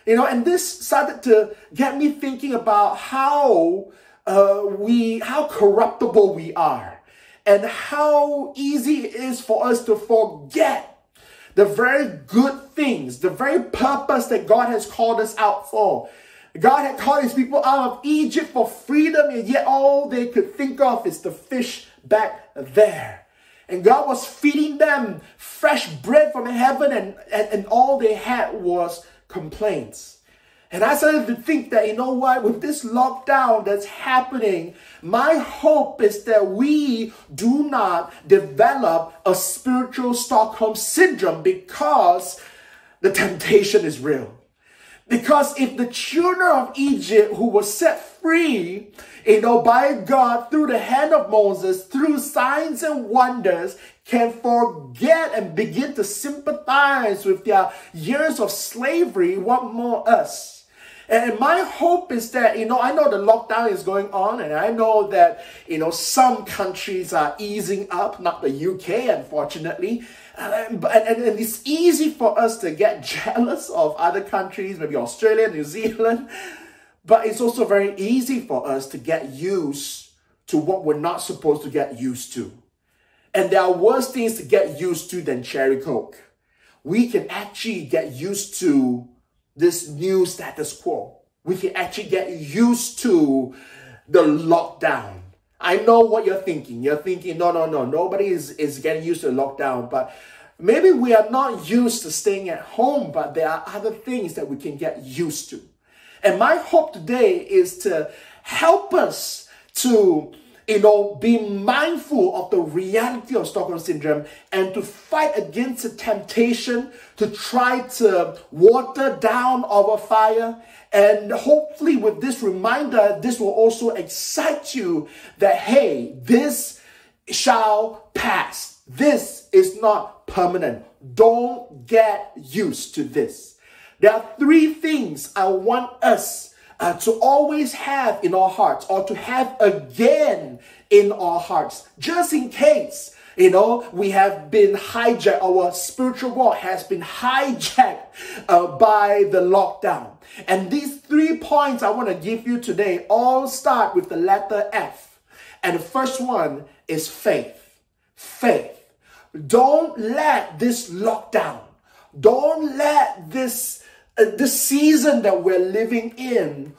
you know, and this started to get me thinking about how uh, we, how corruptible we are, and how easy it is for us to forget the very good things, the very purpose that God has called us out for. God had called his people out of Egypt for freedom, and yet all they could think of is the fish back there. And God was feeding them fresh bread from heaven, and, and, and all they had was complaints. And I started to think that, you know what, with this lockdown that's happening, my hope is that we do not develop a spiritual Stockholm syndrome because the temptation is real. Because if the children of Egypt who were set free, you know, by God through the hand of Moses, through signs and wonders, can forget and begin to sympathize with their years of slavery, what more us? And my hope is that, you know, I know the lockdown is going on and I know that, you know, some countries are easing up, not the UK, unfortunately. and, and, and it's easy for us to get jealous of other countries, maybe Australia, New Zealand. But it's also very easy for us to get used to what we're not supposed to get used to. And there are worse things to get used to than cherry coke. We can actually get used to this new status quo. We can actually get used to the lockdown. I know what you're thinking. You're thinking, no, no, no, nobody is, is getting used to lockdown, but maybe we are not used to staying at home, but there are other things that we can get used to. And my hope today is to help us to you know, be mindful of the reality of Stockholm Syndrome and to fight against the temptation to try to water down our fire. And hopefully, with this reminder, this will also excite you that, hey, this shall pass. This is not permanent. Don't get used to this. There are three things I want us uh, to always have in our hearts or to have again in our hearts, just in case You know, we have been hijacked, our spiritual walk has been hijacked uh, by the lockdown. And these three points I want to give you today all start with the letter F. And the first one is faith. Faith. Don't let this lockdown, don't let this, uh, this season that we're living in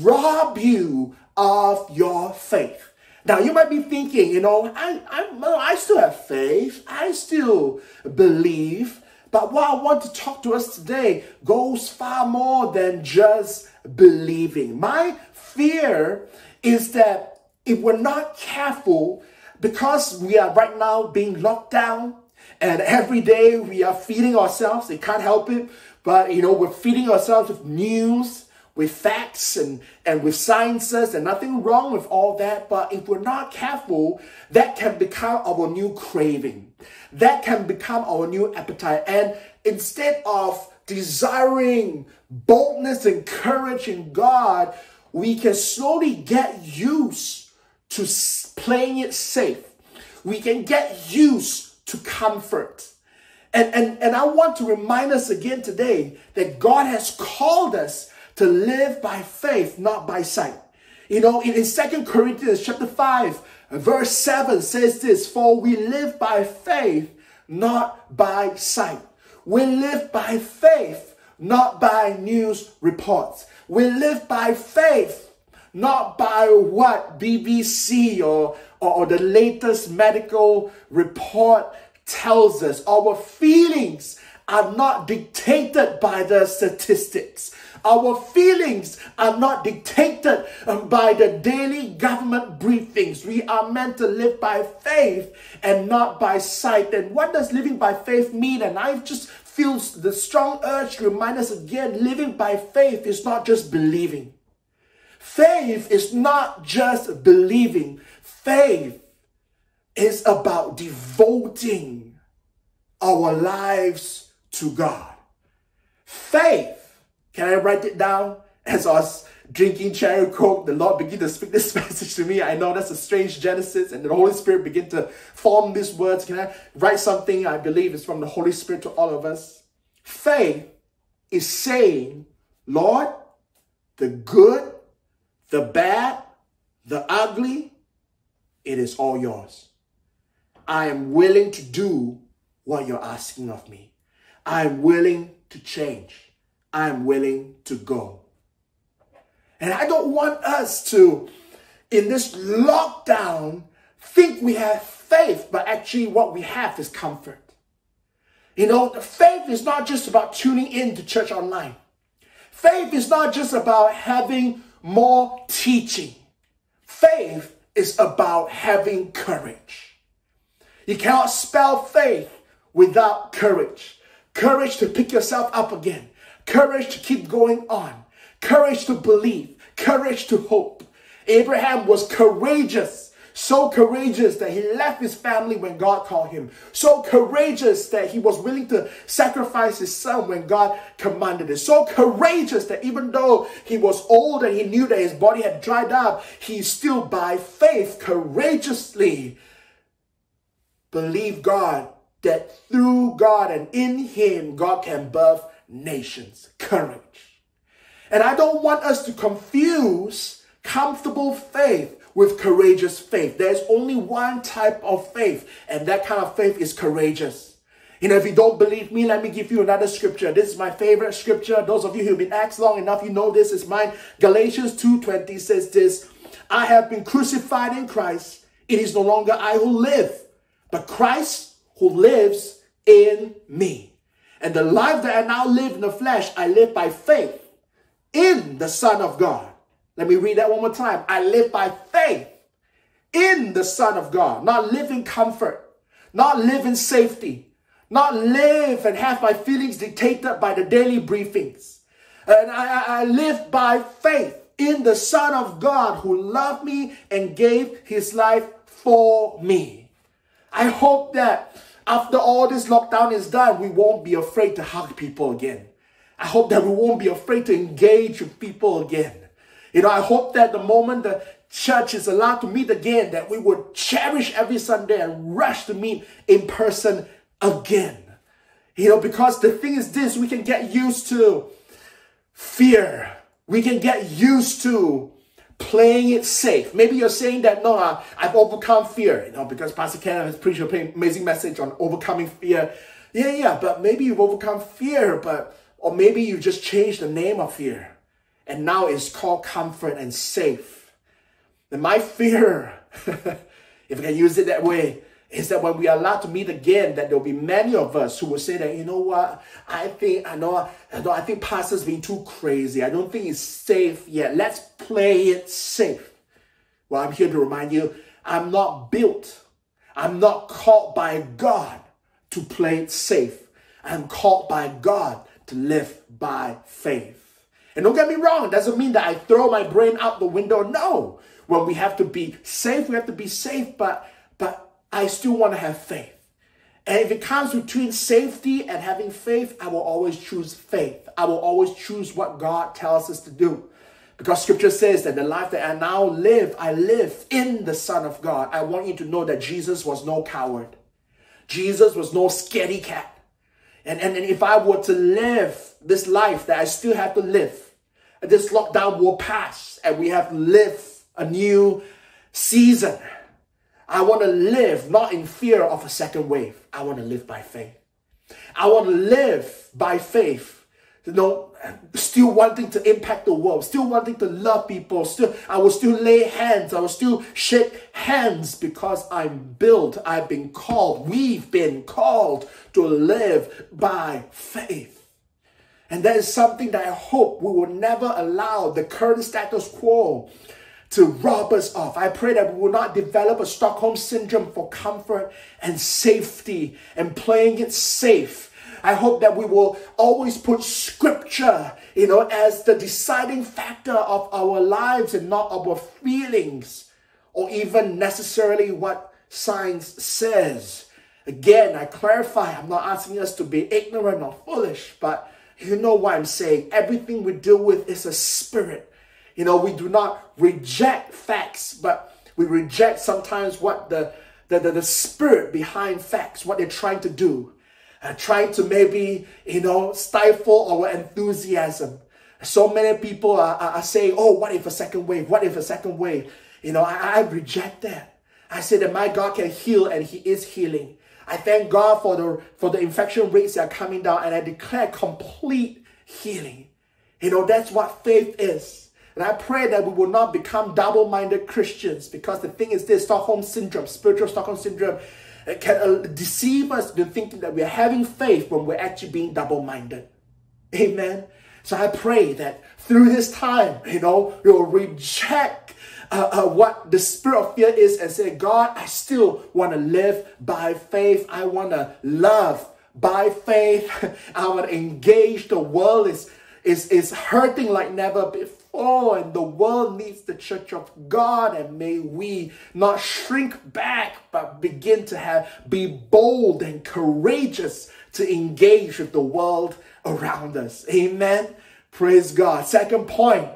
rob you of your faith. Now you might be thinking, you know, I, I, I still have faith. I still believe. But what I want to talk to us today goes far more than just believing. My fear is that if we're not careful, because we are right now being locked down, and every day we are feeding ourselves, they can't help it, but you know, we're feeding ourselves with news, with facts and, and with sciences and nothing wrong with all that. But if we're not careful, that can become our new craving. That can become our new appetite. And instead of desiring boldness and courage in God, we can slowly get used to playing it safe. We can get used to comfort. And, and, and I want to remind us again today that God has called us to live by faith, not by sight. You know, in, in 2 Corinthians chapter 5, verse 7 says this, For we live by faith, not by sight. We live by faith, not by news reports. We live by faith, not by what BBC or, or, or the latest medical report tells us. Our feelings are not dictated by the statistics. Our feelings are not dictated um, by the daily government briefings. We are meant to live by faith and not by sight. And what does living by faith mean? And I just feel the strong urge to remind us again living by faith is not just believing. Faith is not just believing. Faith is about devoting our lives to God. Faith can I write it down? As I was drinking cherry coke, the Lord began to speak this message to me. I know that's a strange Genesis, and the Holy Spirit began to form these words. Can I write something I believe is from the Holy Spirit to all of us? Faith is saying, Lord, the good, the bad, the ugly, it is all yours. I am willing to do what you're asking of me. I am willing to change. I'm willing to go. And I don't want us to, in this lockdown, think we have faith, but actually what we have is comfort. You know, faith is not just about tuning in to church online. Faith is not just about having more teaching. Faith is about having courage. You cannot spell faith without courage. Courage to pick yourself up again. Courage to keep going on, courage to believe, courage to hope. Abraham was courageous, so courageous that he left his family when God called him, so courageous that he was willing to sacrifice his son when God commanded it, so courageous that even though he was old and he knew that his body had dried up, he still by faith courageously believed God that through God and in him, God can birth nations. Courage. And I don't want us to confuse comfortable faith with courageous faith. There's only one type of faith, and that kind of faith is courageous. You know, if you don't believe me, let me give you another scripture. This is my favorite scripture. Those of you who've been Acts long enough, you know this is mine. Galatians 2.20 says this, I have been crucified in Christ. It is no longer I who live, but Christ who lives in me. And the life that I now live in the flesh, I live by faith in the Son of God. Let me read that one more time. I live by faith in the Son of God, not live in comfort, not live in safety, not live and have my feelings dictated by the daily briefings. And I, I live by faith in the Son of God who loved me and gave his life for me. I hope that after all this lockdown is done, we won't be afraid to hug people again. I hope that we won't be afraid to engage with people again. You know, I hope that the moment the church is allowed to meet again, that we would cherish every Sunday and rush to meet in person again. You know, because the thing is this, we can get used to fear. We can get used to playing it safe. Maybe you're saying that, no, uh, I've overcome fear, you know, because Pastor Ken has preached an amazing message on overcoming fear. Yeah, yeah, but maybe you've overcome fear, but, or maybe you just changed the name of fear. And now it's called comfort and safe. And my fear, if I can use it that way, is that when we are allowed to meet again, that there'll be many of us who will say that, you know what, I think, I know, I know, I think pastor's being too crazy. I don't think it's safe yet. Let's play it safe. Well, I'm here to remind you, I'm not built. I'm not called by God to play it safe. I'm called by God to live by faith. And don't get me wrong, doesn't mean that I throw my brain out the window. No. When we have to be safe, we have to be safe, but but I still want to have faith. And if it comes between safety and having faith, I will always choose faith. I will always choose what God tells us to do. Because scripture says that the life that I now live, I live in the Son of God. I want you to know that Jesus was no coward. Jesus was no scaredy cat. And, and, and if I were to live this life that I still have to live, this lockdown will pass and we have to live a new season. I want to live not in fear of a second wave. I want to live by faith. I want to live by faith. You know, still wanting to impact the world, still wanting to love people, still I will still lay hands, I will still shake hands because I'm built, I've been called, we've been called to live by faith. And that is something that I hope we will never allow the current status quo to rob us of. I pray that we will not develop a Stockholm syndrome for comfort and safety and playing it safe. I hope that we will always put scripture, you know, as the deciding factor of our lives and not our feelings or even necessarily what science says. Again, I clarify, I'm not asking us to be ignorant or foolish, but you know what I'm saying. Everything we deal with is a spirit. You know, we do not reject facts, but we reject sometimes what the, the, the, the spirit behind facts, what they're trying to do. Uh, trying to maybe, you know, stifle our enthusiasm. So many people are, are, are, saying, oh, what if a second wave? What if a second wave? You know, I, I reject that. I say that my God can heal and he is healing. I thank God for the, for the infection rates that are coming down and I declare complete healing. You know, that's what faith is. And I pray that we will not become double minded Christians because the thing is this Stockholm syndrome, spiritual Stockholm syndrome, it can uh, deceive us into thinking that we are having faith when we're actually being double minded. Amen. So I pray that through this time, you know, you'll reject uh, uh, what the spirit of fear is and say, God, I still want to live by faith. I want to love by faith. I want to engage. The world is, is, is hurting like never before Oh, and the world needs the church of God, and may we not shrink back, but begin to have be bold and courageous to engage with the world around us. Amen. Praise God. Second point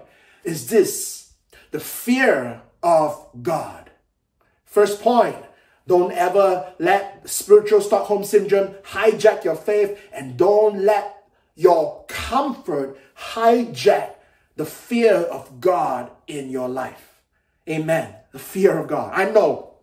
is this the fear of God. First point, don't ever let spiritual Stockholm syndrome hijack your faith, and don't let your comfort hijack the fear of God in your life. Amen. The fear of God. I know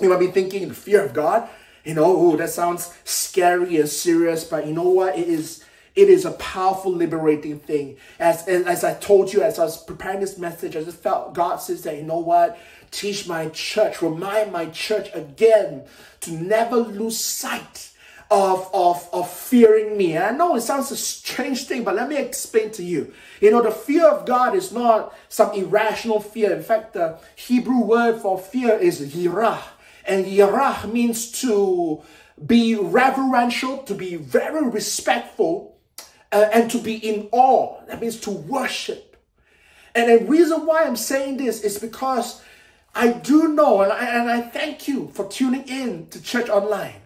you might be thinking the fear of God. You know, oh, that sounds scary and serious, but you know what? It is it is a powerful, liberating thing. As, as, as I told you, as I was preparing this message, I just felt God says that, you know what? Teach my church, remind my church again to never lose sight of, of, of fearing me. I know it sounds a strange thing, but let me explain to you. You know, the fear of God is not some irrational fear. In fact, the Hebrew word for fear is yirah. And yirah means to be reverential, to be very respectful, uh, and to be in awe. That means to worship. And the reason why I'm saying this is because I do know, and I, and I thank you for tuning in to Church Online.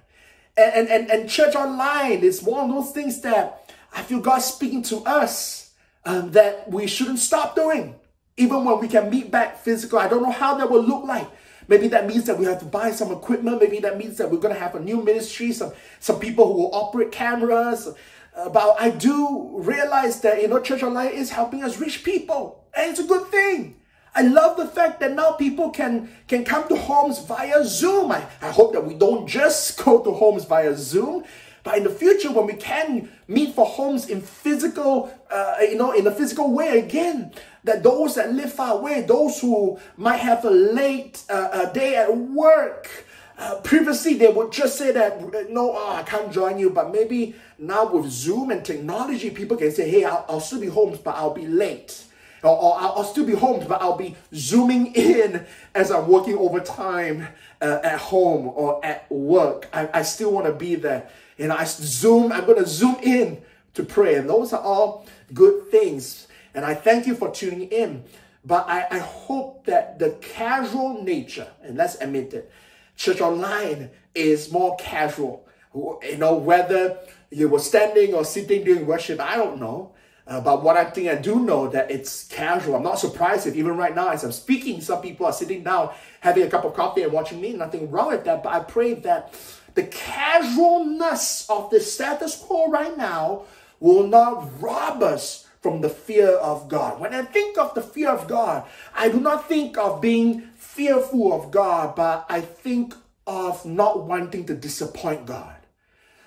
And, and, and church online is one of those things that I feel God speaking to us um, that we shouldn't stop doing. Even when we can meet back physical, I don't know how that will look like. Maybe that means that we have to buy some equipment. Maybe that means that we're going to have a new ministry, some, some people who will operate cameras. Uh, but I do realize that, you know, Church Online is helping us reach people. And it's a good thing. I love the fact that now people can, can come to homes via Zoom. I, I hope that we don't just go to homes via Zoom, but in the future, when we can meet for homes in physical, uh, you know, in a physical way again, that those that live far away, those who might have a late uh, a day at work, uh, previously they would just say that no, oh, I can't join you. But maybe now with Zoom and technology, people can say, hey, I'll, I'll still be home, but I'll be late. Or, or I'll, I'll, still be home, but I'll be zooming in as I'm working overtime uh, at home or at work. I, I still want to be there. And I zoom, I'm going to zoom in to pray. And those are all good things. And I thank you for tuning in. But I, I hope that the casual nature, and let's admit it, church online is more casual. You know, whether you were standing or sitting during worship, I don't know. Uh, but what I think I do know that it's casual. I'm not surprised if even right now as I'm speaking, some people are sitting down having a cup of coffee and watching me. Nothing wrong with that. But I pray that the casualness of the status quo right now will not rob us from the fear of God. When I think of the fear of God, I do not think of being fearful of God, but I think of not wanting to disappoint God.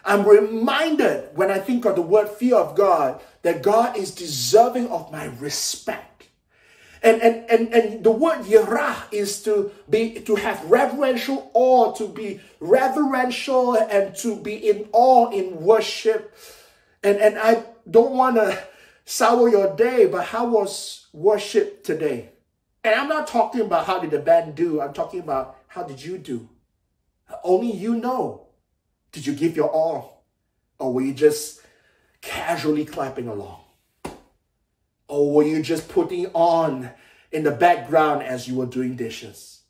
I'm reminded when I think of the word fear of God that God is deserving of my respect. And, and, and, and the word yirah is to be to have reverential awe, to be reverential and to be in awe in worship. And, and I don't want to sour your day, but how was worship today? And I'm not talking about how did the band do. I'm talking about how did you do? Only you know. Did you give your all? Or were you just casually clapping along? Or were you just putting on in the background as you were doing dishes?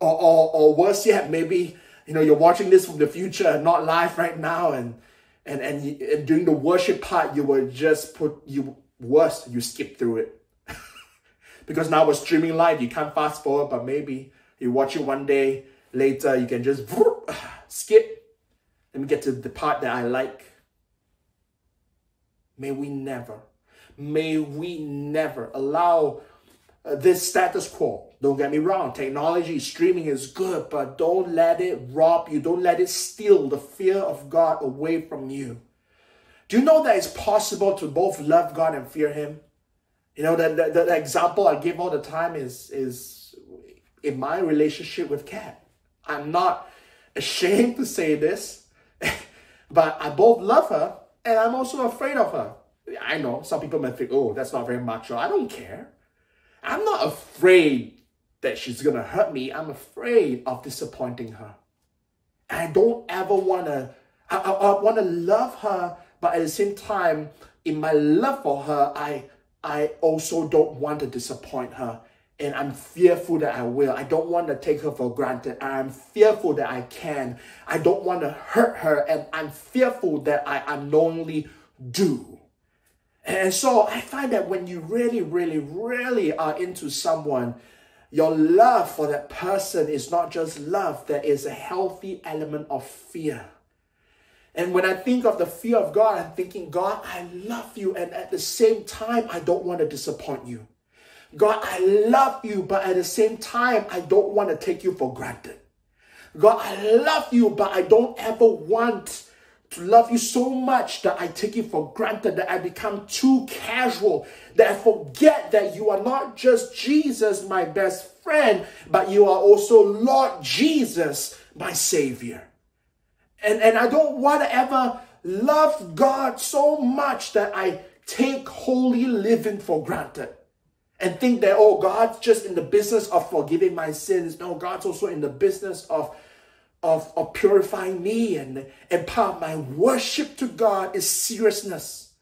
Or, or, or worse yet, maybe you know you're watching this from the future, not live right now, and and and, and during the worship part, you were just put you worse, you skip through it. because now we're streaming live, you can't fast forward, but maybe you watch it one day later, you can just skip. Let me get to the part that I like. May we never May we never allow uh, this status quo. Don't get me wrong, technology, streaming is good, but don't let it rob you. Don't let it steal the fear of God away from you. Do you know that it's possible to both love God and fear Him? You know, the, the, the example I give all the time is, is in my relationship with Kat. I'm not ashamed to say this, but I both love her and I'm also afraid of her. I know some people might think, oh, that's not very macho. I don't care. I'm not afraid that she's going to hurt me. I'm afraid of disappointing her. I don't ever want to, I, I, I want to love her, but at the same time, in my love for her, I, I also don't want to disappoint her. And I'm fearful that I will. I don't want to take her for granted. I'm fearful that I can. I don't want to hurt her. And I'm fearful that I unknowingly do. And so I find that when you really, really, really are into someone, your love for that person is not just love, there is a healthy element of fear. And when I think of the fear of God, I'm thinking, God, I love you. And at the same time, I don't want to disappoint you. God, I love you, but at the same time, I don't want to take you for granted. God, I love you, but I don't ever want to love you so much that I take it for granted, that I become too casual, that I forget that you are not just Jesus, my best friend, but you are also Lord Jesus, my Savior. And, and I don't want to ever love God so much that I take holy living for granted and think that, oh, God's just in the business of forgiving my sins. No, God's also in the business of of, of purifying me and, and part of my worship to God is seriousness.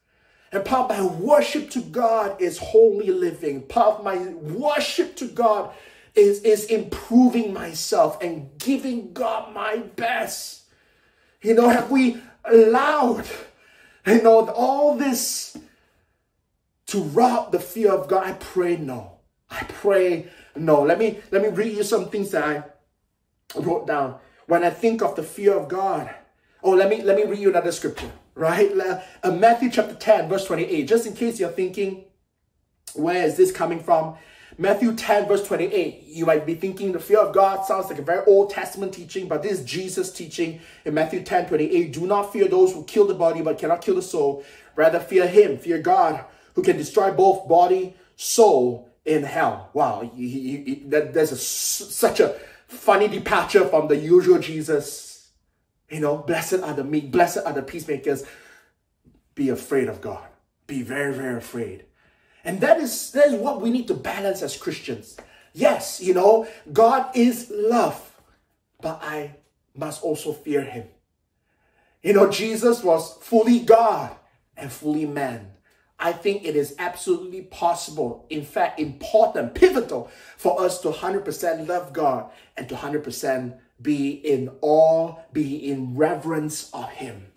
And part of my worship to God is holy living. Part of my worship to God is, is improving myself and giving God my best. You know, have we allowed, you know, all this to rob the fear of God? I pray no. I pray no. Let me let me read you some things that I wrote down. When I think of the fear of God, oh, let me let me read you another scripture, right? Uh, Matthew chapter 10, verse 28. Just in case you're thinking, where is this coming from? Matthew 10, verse 28. You might be thinking the fear of God sounds like a very Old Testament teaching, but this is Jesus teaching in Matthew 10, 28. Do not fear those who kill the body but cannot kill the soul. Rather, fear Him, fear God, who can destroy both body, soul in hell. Wow, he, he, he, that, there's a, such a funny departure from the usual Jesus. You know, blessed are the meek, blessed are the peacemakers. Be afraid of God. Be very, very afraid. And that is, that is what we need to balance as Christians. Yes, you know, God is love, but I must also fear him. You know, Jesus was fully God and fully man. I think it is absolutely possible, in fact, important, pivotal for us to 100% love God and to 100% be in awe, be in reverence of Him.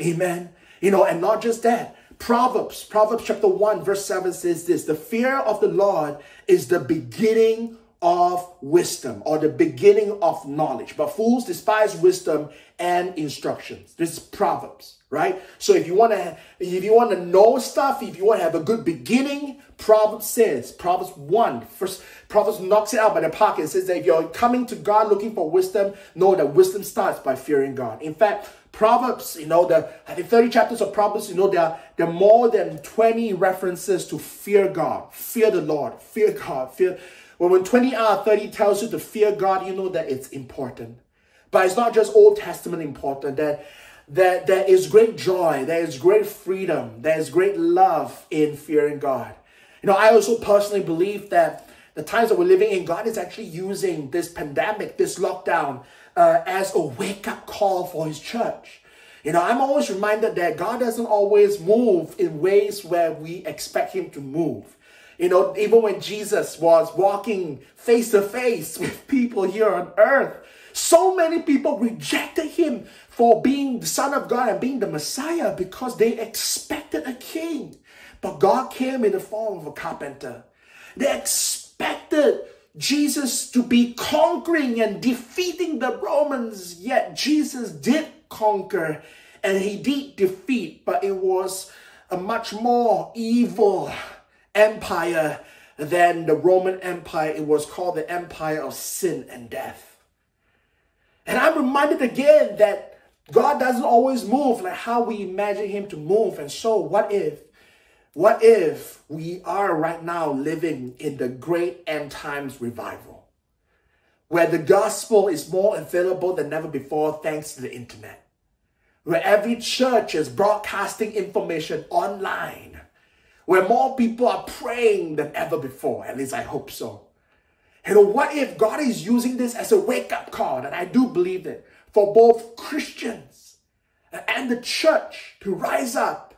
Amen. You know, and not just that. Proverbs, Proverbs chapter 1, verse 7 says this The fear of the Lord is the beginning of wisdom or the beginning of knowledge. But fools despise wisdom and instructions. This is Proverbs, right? So if you want to if you want to know stuff, if you want to have a good beginning, Proverbs says, Proverbs 1, first Proverbs knocks it out by the park. It says that if you're coming to God looking for wisdom, know that wisdom starts by fearing God. In fact, Proverbs, you know, the I think 30 chapters of Proverbs, you know, there are, there are more than 20 references to fear God, fear the Lord, fear God, fear well, when 20 out of 30 tells you to fear God, you know that it's important. But it's not just Old Testament important, that, that there is great joy, there is great freedom, there is great love in fearing God. You know, I also personally believe that the times that we're living in, God is actually using this pandemic, this lockdown, uh, as a wake up call for His church. You know, I'm always reminded that God doesn't always move in ways where we expect Him to move. You know, even when Jesus was walking face to face with people here on earth, so many people rejected him for being the Son of God and being the Messiah because they expected a king. But God came in the form of a carpenter. They expected Jesus to be conquering and defeating the Romans, yet Jesus did conquer and he did defeat, but it was a much more evil empire than the Roman Empire. It was called the Empire of Sin and Death. And I'm reminded again that God doesn't always move like how we imagine Him to move. And so, what if? What if we are right now living in the great end times revival, where the gospel is more available than ever before thanks to the internet, where every church is broadcasting information online, where more people are praying than ever before. At least I hope so. You know, what if God is using this as a wake up call? And I do believe it for both Christians and the church to rise up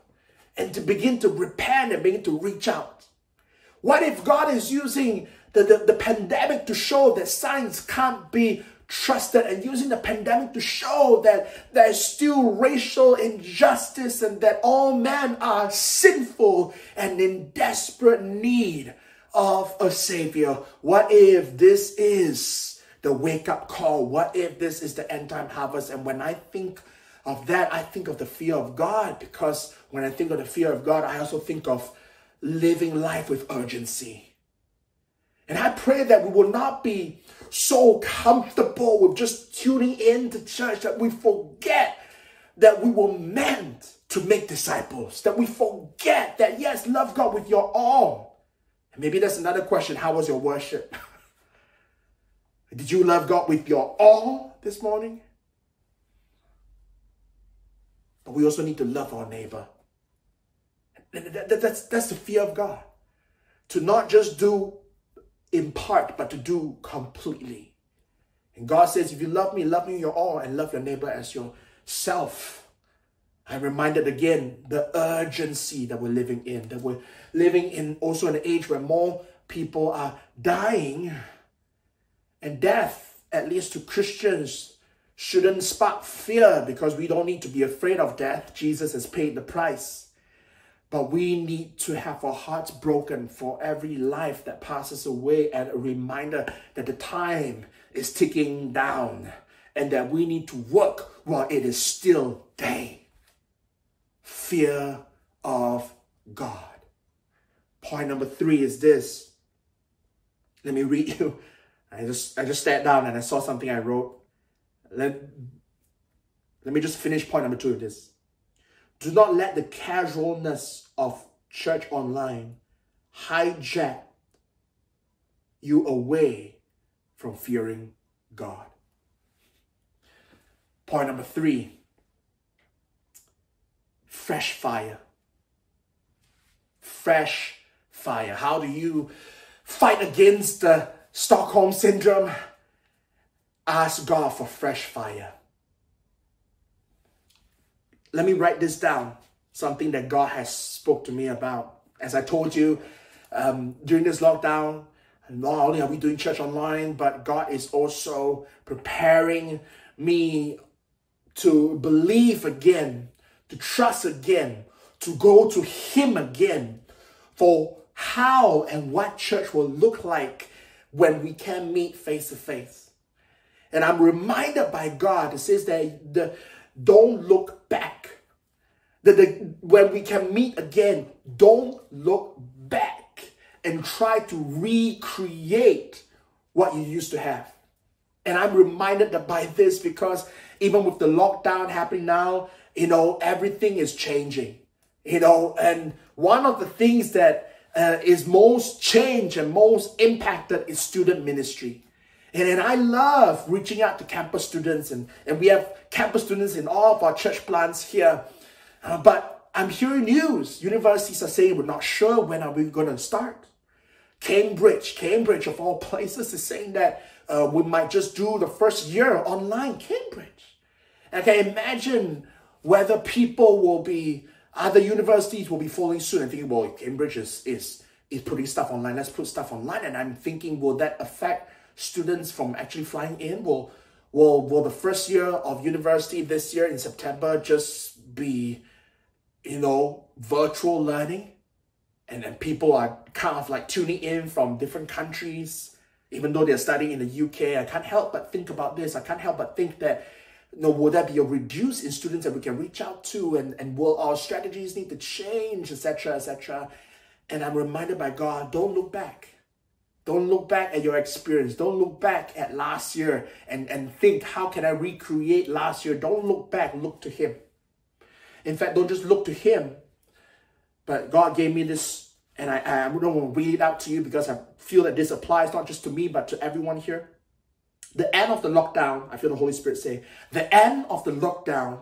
and to begin to repent and begin to reach out. What if God is using the, the, the pandemic to show that science can't be trusted and using the pandemic to show that there's still racial injustice and that all men are sinful and in desperate need of a savior. What if this is the wake up call? What if this is the end time harvest? And when I think of that, I think of the fear of God because when I think of the fear of God, I also think of living life with urgency. And I pray that we will not be so comfortable with just tuning in to church that we forget that we were meant to make disciples, that we forget that, yes, love God with your all. And maybe that's another question. How was your worship? Did you love God with your all this morning? But we also need to love our neighbor. That's, that's the fear of God. To not just do in part, but to do completely. And God says, if you love me, love me your all, and love your neighbor as yourself. I'm reminded again the urgency that we're living in, that we're living in also an age where more people are dying. And death, at least to Christians, shouldn't spark fear because we don't need to be afraid of death. Jesus has paid the price. But we need to have our hearts broken for every life that passes away and a reminder that the time is ticking down and that we need to work while it is still day. Fear of God. Point number three is this. Let me read you. I just I just sat down and I saw something I wrote. Let, let me just finish point number two of this. Do not let the casualness of church online hijack you away from fearing God. Point number three fresh fire. Fresh fire. How do you fight against the Stockholm syndrome? Ask God for fresh fire. Let me write this down. Something that God has spoke to me about. As I told you, um, during this lockdown, not only are we doing church online, but God is also preparing me to believe again, to trust again, to go to Him again for how and what church will look like when we can meet face to face. And I'm reminded by God, it says that the, don't look back. That the, when we can meet again, don't look back and try to recreate what you used to have. And I'm reminded that by this because even with the lockdown happening now, you know, everything is changing. You know, and one of the things that uh, is most changed and most impacted is student ministry. And, and I love reaching out to campus students, and, and we have campus students in all of our church plants here. Uh, but I'm hearing news. Universities are saying we're not sure when are we going to start. Cambridge, Cambridge of all places, is saying that uh, we might just do the first year online. Cambridge. And I can imagine whether people will be, other universities will be following suit and thinking, well, Cambridge is, is, is putting stuff online. Let's put stuff online. And I'm thinking, will that affect students from actually flying in? Will, will, will the first year of university this year in September just be, you know, virtual learning? And then people are kind of like tuning in from different countries, even though they're studying in the UK. I can't help but think about this. I can't help but think that, you know, will there be a reduce in students that we can reach out to? And, and will our strategies need to change, etc., etc.? And I'm reminded by God, don't look back. Don't look back at your experience. Don't look back at last year and, and think, how can I recreate last year? Don't look back, look to Him. In fact, don't just look to Him, but God gave me this, and I, I don't want to read it out to you because I feel that this applies not just to me, but to everyone here. The end of the lockdown, I feel the Holy Spirit say, the end of the lockdown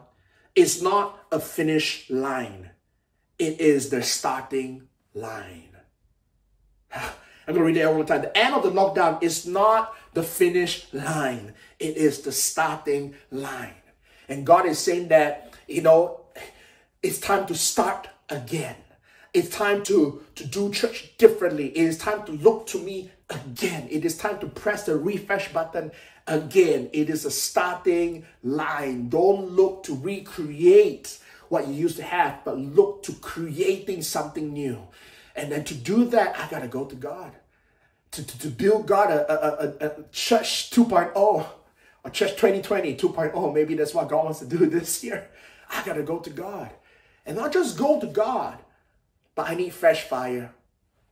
is not a finish line. It is the starting line. I'm going to read it all the time. The end of the lockdown is not the finish line. It is the starting line. And God is saying that, you know, it's time to start again. It's time to, to do church differently. It is time to look to me again. It is time to press the refresh button again. It is a starting line. Don't look to recreate what you used to have, but look to creating something new. And then to do that, I got to go to God. To, to, to build God a, a, a, a oh, church 2.0 or church 2020 2.0. Maybe that's what God wants to do this year. I got to go to God. And not just go to God, but I need fresh fire.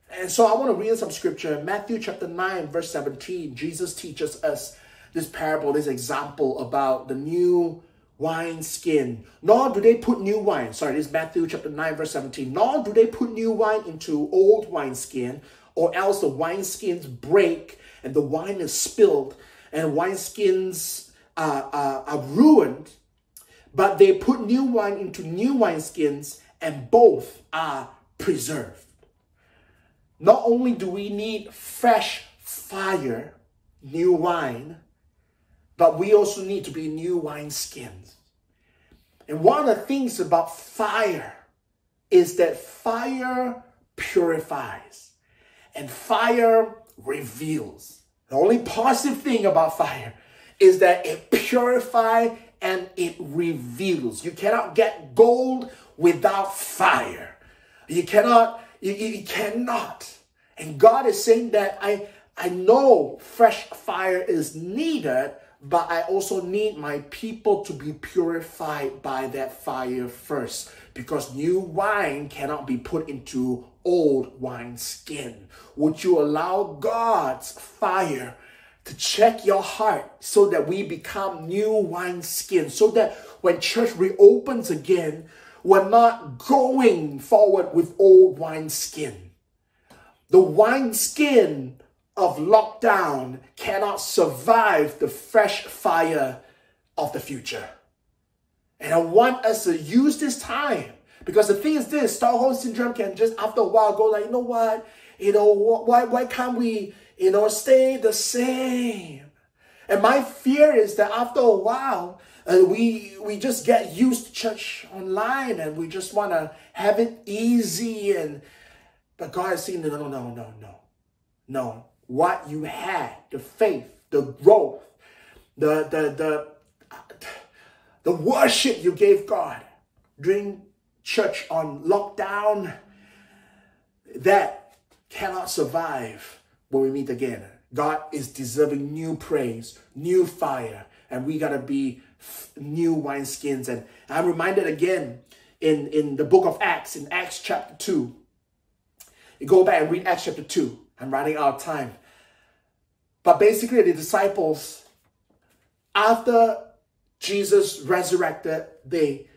And so I want to read some scripture. Matthew chapter 9, verse 17. Jesus teaches us this parable, this example about the new wine skin. Nor do they put new wine. Sorry, this is Matthew chapter 9, verse 17. Nor do they put new wine into old wine skin, or else the wine skins break and the wine is spilled, and wine skins are, are, are ruined. But they put new wine into new wineskins, and both are preserved. Not only do we need fresh fire, new wine, but we also need to be new wineskins. And one of the things about fire is that fire purifies and fire reveals. The only positive thing about fire is that it purifies and it reveals. You cannot get gold without fire. You cannot, you, you, cannot. And God is saying that I, I know fresh fire is needed, but I also need my people to be purified by that fire first because new wine cannot be put into old wine skin. Would you allow God's fire to check your heart so that we become new wine skin so that when church reopens again, we're not going forward with old wine skin. The wine skin of lockdown cannot survive the fresh fire of the future. And I want us to use this time because the thing is this Stockholm syndrome can just after a while go like, you know what? You know, why, why can't we, you know, stay the same? And my fear is that after a while, uh, we we just get used to church online and we just want to have it easy and but God is saying no no no no no no what you had, the faith, the growth, the the the the worship you gave God during church on lockdown, that cannot survive when we meet again. God is deserving new praise, new fire, and we gotta be new wineskins. And I'm reminded again in, in the book of Acts, in Acts chapter 2. You go back and read Acts chapter 2. I'm running out of time. But basically, the disciples, after Jesus resurrected, they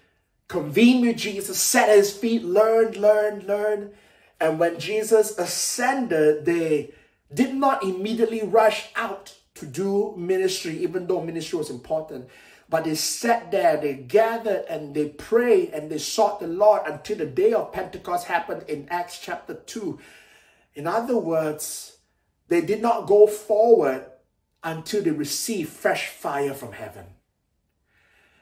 convened with Jesus, sat at his feet, learned, learned, learned. And when Jesus ascended, they did not immediately rush out to do ministry, even though ministry was important. But they sat there, they gathered and they prayed and they sought the Lord until the day of Pentecost happened in Acts chapter 2. In other words, they did not go forward until they received fresh fire from heaven.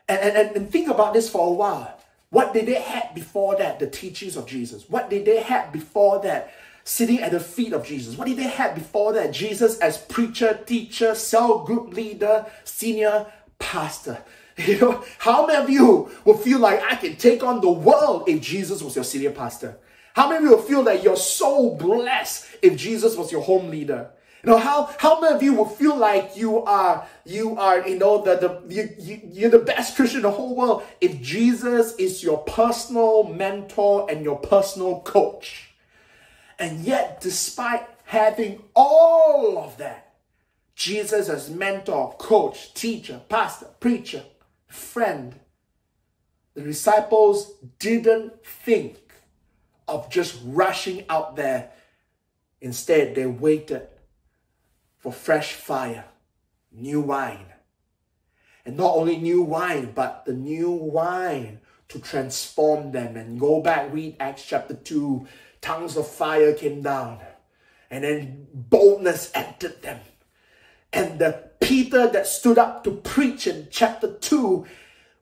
And, and, and think about this for a while. What did they have before that? The teachings of Jesus. What did they have before that? Sitting at the feet of Jesus. What did they have before that? Jesus as preacher, teacher, cell group leader, senior pastor. You know, how many of you will feel like I can take on the world if Jesus was your senior pastor? How many of you feel that you're so blessed if Jesus was your home leader? You know, how, how many of you will feel like you are, you are, you know, the, the, you, you, you're the best Christian in the whole world if Jesus is your personal mentor and your personal coach? And yet, despite having all of that, Jesus as mentor, coach, teacher, pastor, preacher, friend, the disciples didn't think of just rushing out there. Instead, they waited for fresh fire, new wine. And not only new wine, but the new wine to transform them. And go back, read Acts chapter 2. Tongues of fire came down, and then boldness entered them. And the Peter that stood up to preach in chapter 2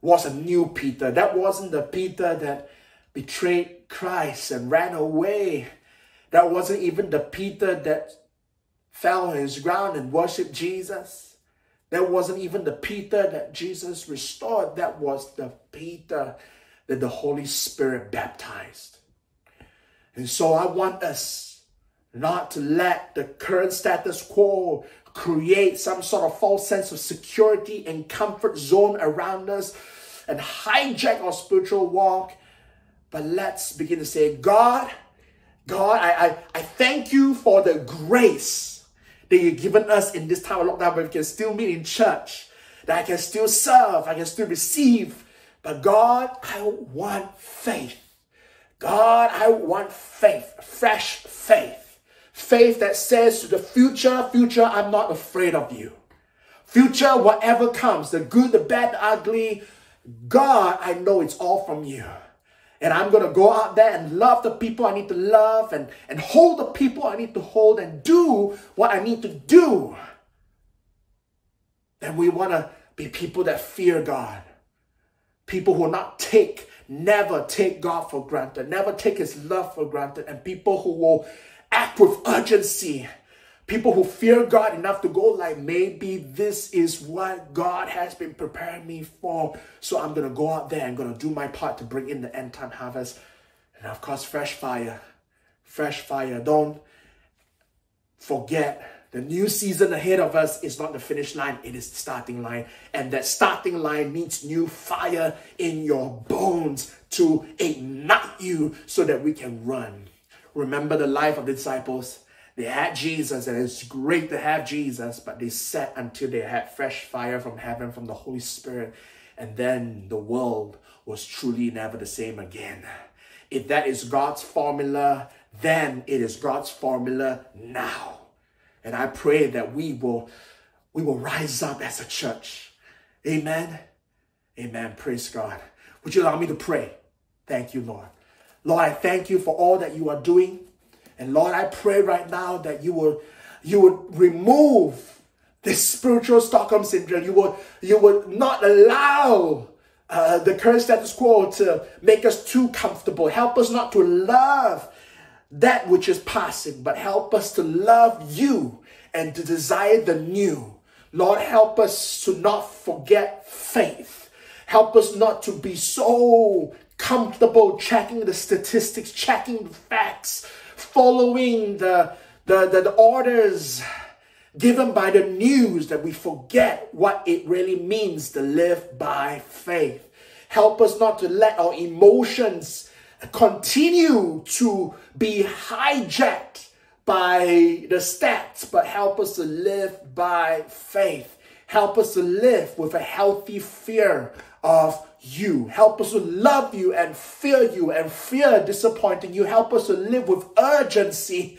was a new Peter. That wasn't the Peter that betrayed Christ and ran away. That wasn't even the Peter that fell on his ground and worshiped Jesus. That wasn't even the Peter that Jesus restored. That was the Peter that the Holy Spirit baptized. And so I want us not to let the current status quo create some sort of false sense of security and comfort zone around us and hijack our spiritual walk. But let's begin to say, God, God, I, I, I thank you for the grace that you've given us in this time of lockdown where we can still meet in church, that I can still serve, I can still receive. But God, I want faith. God, I want faith, fresh faith. Faith that says to the future, future, I'm not afraid of you. Future, whatever comes, the good, the bad, the ugly, God, I know it's all from you. And I'm going to go out there and love the people I need to love and, and hold the people I need to hold and do what I need to do. And we want to be people that fear God. People who will not take, never take God for granted, never take His love for granted, and people who will act with urgency. People who fear God enough to go like, maybe this is what God has been preparing me for. So I'm going to go out there and going to do my part to bring in the end time harvest. And of course, fresh fire. Fresh fire. Don't forget the new season ahead of us is not the finish line, it is the starting line. And that starting line needs new fire in your bones to ignite you so that we can run. Remember the life of the disciples. They had Jesus, and it's great to have Jesus, but they sat until they had fresh fire from heaven, from the Holy Spirit. And then the world was truly never the same again. If that is God's formula, then it is God's formula now. And I pray that we will we will rise up as a church. Amen. Amen. Praise God. Would you allow me to pray? Thank you, Lord. Lord, I thank you for all that you are doing. And Lord, I pray right now that you will you would remove this spiritual Stockholm syndrome. You would you would not allow uh, the current status quo to make us too comfortable. Help us not to love that which is passing, but help us to love you and to desire the new. Lord, help us to not forget faith. Help us not to be so comfortable checking the statistics, checking the facts, following the, the, the, the orders given by the news that we forget what it really means to live by faith. Help us not to let our emotions continue to be hijacked by the stats, but help us to live by faith. Help us to live with a healthy fear of you. Help us to love you and fear you and fear disappointing you. Help us to live with urgency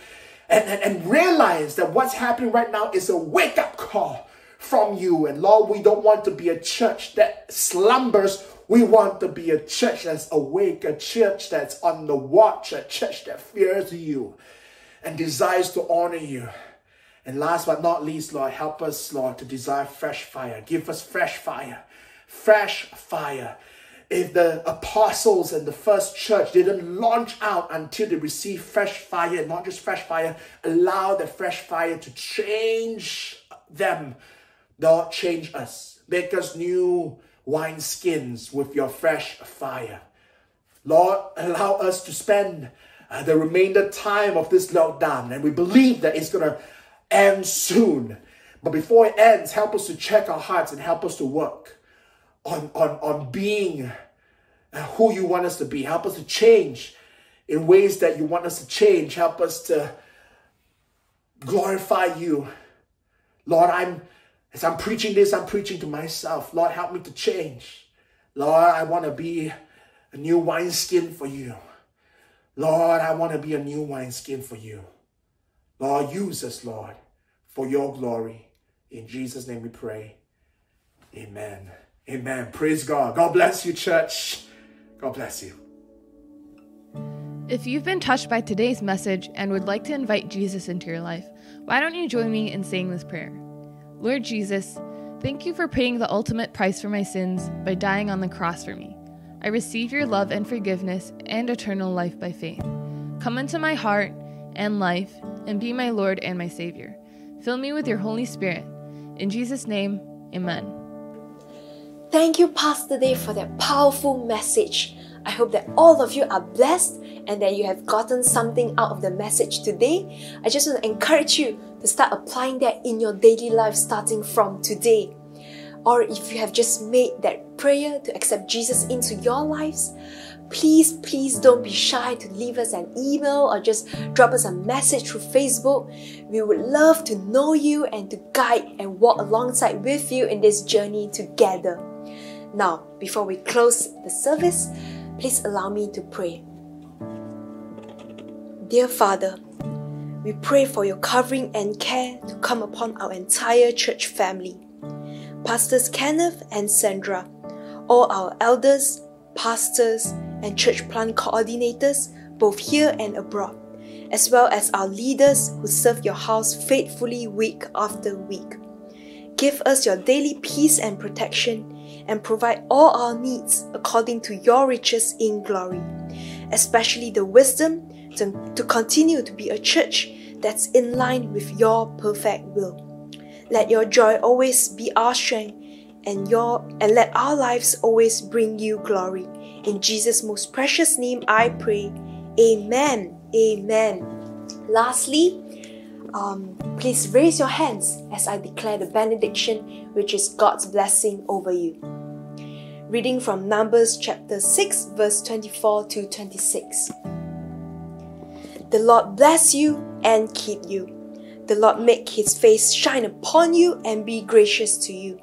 and, and, and realize that what's happening right now is a wake up call from you. And Lord, we don't want to be a church that slumbers we want to be a church that's awake, a church that's on the watch, a church that fears you and desires to honor you. And last but not least, Lord, help us, Lord, to desire fresh fire. Give us fresh fire. Fresh fire. If the apostles and the first church didn't launch out until they received fresh fire, not just fresh fire, allow the fresh fire to change them. Lord, change us. Make us new wineskins with your fresh fire. Lord, allow us to spend uh, the remainder time of this lockdown, and we believe that it's going to end soon. But before it ends, help us to check our hearts and help us to work on, on, on being uh, who you want us to be. Help us to change in ways that you want us to change. Help us to glorify you. Lord, I'm as I'm preaching this, I'm preaching to myself. Lord, help me to change. Lord, I want to be a new wineskin for you. Lord, I want to be a new wineskin for you. Lord, use us, Lord, for your glory. In Jesus' name we pray. Amen. Amen. Praise God. God bless you, church. God bless you. If you've been touched by today's message and would like to invite Jesus into your life, why don't you join me in saying this prayer? Lord Jesus, thank you for paying the ultimate price for my sins by dying on the cross for me. I receive your love and forgiveness and eternal life by faith. Come into my heart and life and be my Lord and my Savior. Fill me with your Holy Spirit. In Jesus' name, amen. Thank you, Pastor Dave, for that powerful message. I hope that all of you are blessed and that you have gotten something out of the message today. I just want to encourage you to start applying that in your daily life starting from today. Or if you have just made that prayer to accept Jesus into your lives, please, please don't be shy to leave us an email or just drop us a message through Facebook. We would love to know you and to guide and walk alongside with you in this journey together. Now, before we close the service, please allow me to pray. Dear Father, we pray for your covering and care to come upon our entire church family. Pastors Kenneth and Sandra, all our elders, pastors, and church plant coordinators, both here and abroad, as well as our leaders who serve your house faithfully week after week. Give us your daily peace and protection and provide all our needs according to your riches in glory, especially the wisdom to, to continue to be a church that's in line with your perfect will. Let your joy always be our strength and your and let our lives always bring you glory. In Jesus' most precious name I pray. Amen. Amen. Lastly, um, please raise your hands as I declare the benediction, which is God's blessing over you. Reading from Numbers chapter 6, verse 24 to 26. The Lord bless you and keep you. The Lord make his face shine upon you and be gracious to you.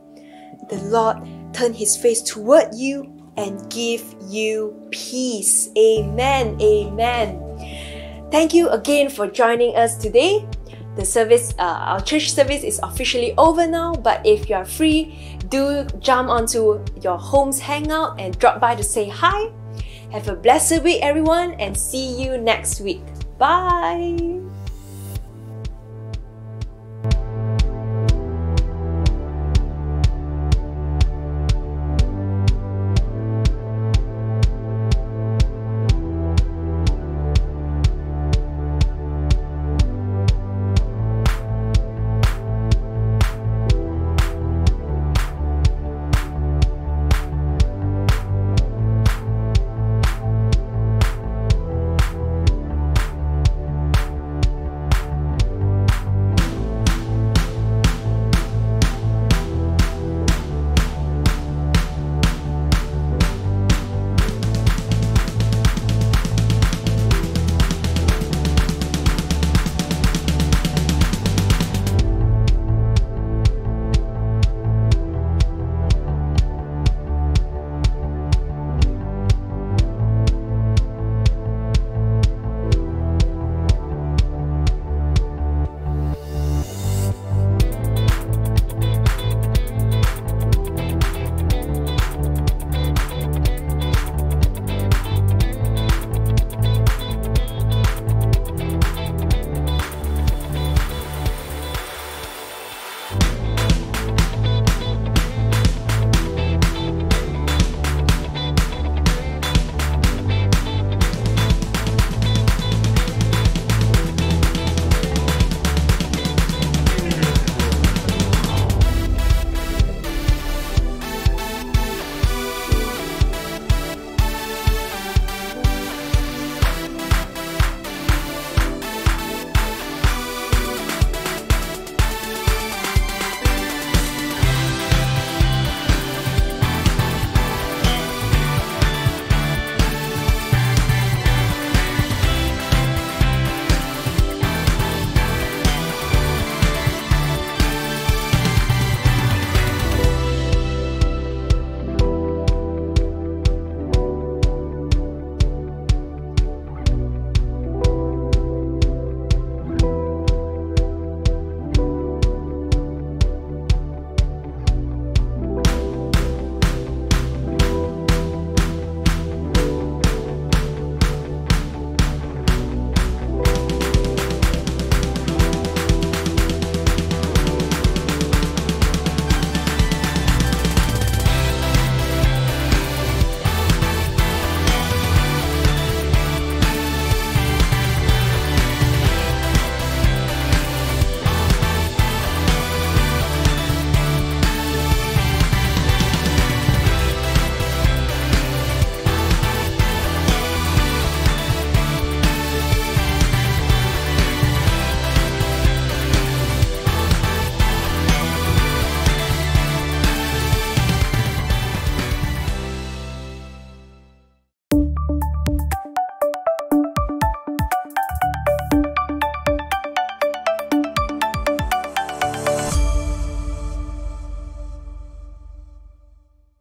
The Lord turn his face toward you and give you peace. Amen. Amen. Thank you again for joining us today. The service, uh, our church service is officially over now, but if you're free, do jump onto your home's hangout and drop by to say hi. Have a blessed week, everyone, and see you next week. Bye.